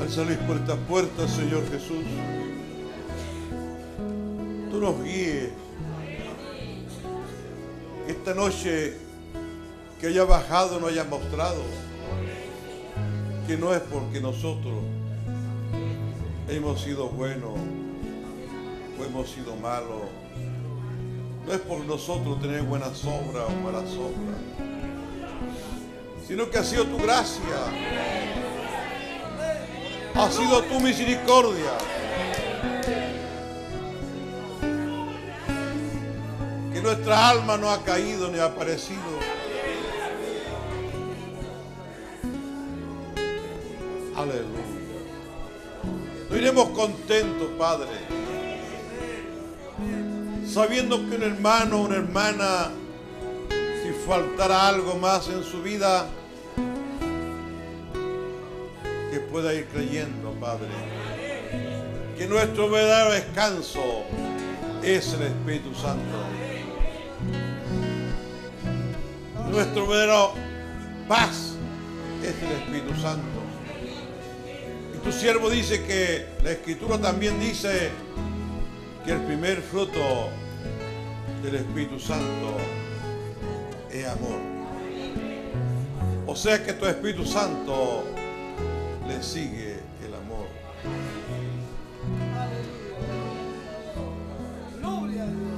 S1: Al salir por esta puerta, Señor Jesús, tú nos guíes. Esta noche que haya bajado, no haya mostrado que no es porque nosotros hemos sido buenos o hemos sido malos. No es por nosotros tener buenas obras o malas obras, sino que ha sido tu gracia, ha sido tu misericordia. Que nuestra alma no ha caído ni ha aparecido. Aleluya. No iremos contentos, Padre sabiendo que un hermano una hermana, si faltara algo más en su vida, pueda ir creyendo, Padre, que nuestro verdadero descanso es el Espíritu Santo. Nuestro verdadero paz es el Espíritu Santo. Y tu siervo dice que la Escritura también dice que el primer fruto del Espíritu Santo es amor. O sea que tu Espíritu Santo le sigue el amor.
S2: Gloria a Dios.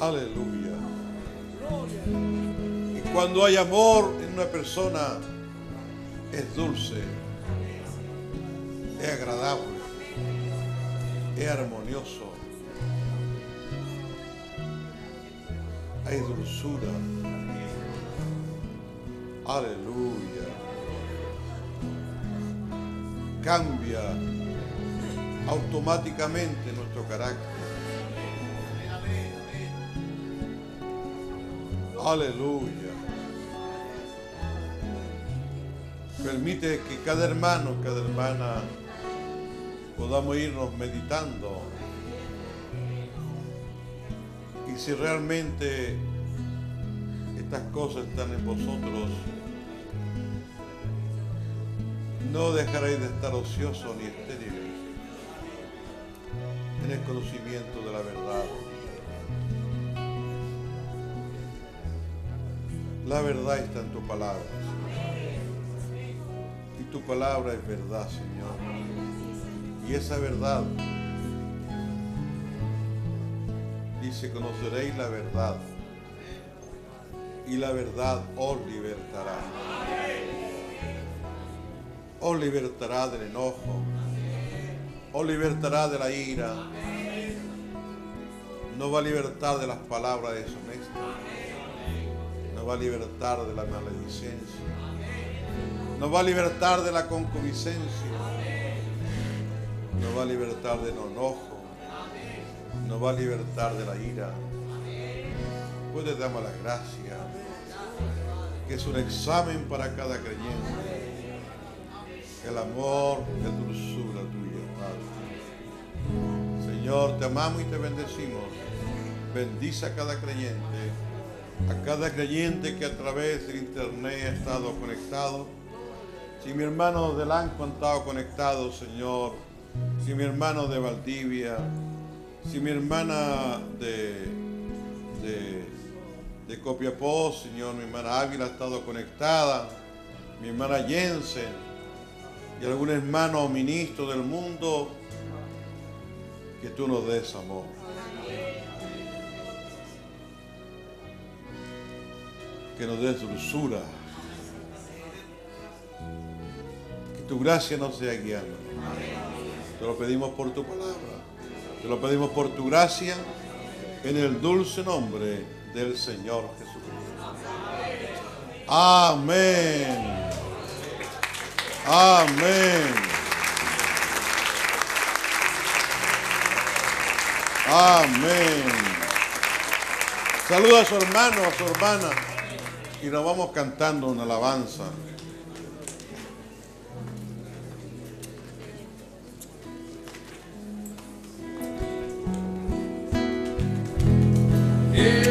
S2: Aleluya.
S1: Aleluya. Y cuando hay amor en una persona, es dulce, es agradable, es armonioso. Hay dulzura. Aleluya. Cambia automáticamente nuestro carácter. Aleluya. Permite que cada hermano, cada hermana podamos irnos meditando. Y si realmente estas cosas están en vosotros, no dejaréis de estar ociosos ni estériles en el conocimiento de la verdad. La verdad está en tu palabra. Y tu palabra es verdad, Señor. Y esa verdad dice, conoceréis la verdad. Y la verdad os libertará. Os libertará del enojo. Os libertará de la ira. No va a libertar de las palabras deshonestas. No va a libertar de la maledicencia. Nos va a libertar de la concupiscencia. Nos va a libertar del enojo. Nos va a libertar de la ira. Pues te damos la gracia. Que es un examen para cada creyente. El amor es dulzura tuya, Padre. Señor, te amamos y te bendecimos. Bendice a cada creyente. A cada creyente que a través del internet ha estado conectado. Si mi hermano de Lanco han estado conectados, Señor. Si mi hermano de Valdivia. Si mi hermana de, de, de Copiapó, Señor. Mi hermana Ávila ha estado conectada. Mi hermana Jensen. Y algún hermano o ministro del mundo. Que tú nos des amor. Que nos des dulzura. Que tu gracia nos sea guiando. Te lo pedimos por tu palabra. Te lo pedimos por tu gracia. En el dulce nombre del Señor Jesucristo. Amén. Amén.
S3: Amén. Saluda a su hermano, a su hermana. Y nos vamos cantando una alabanza.
S1: Eh,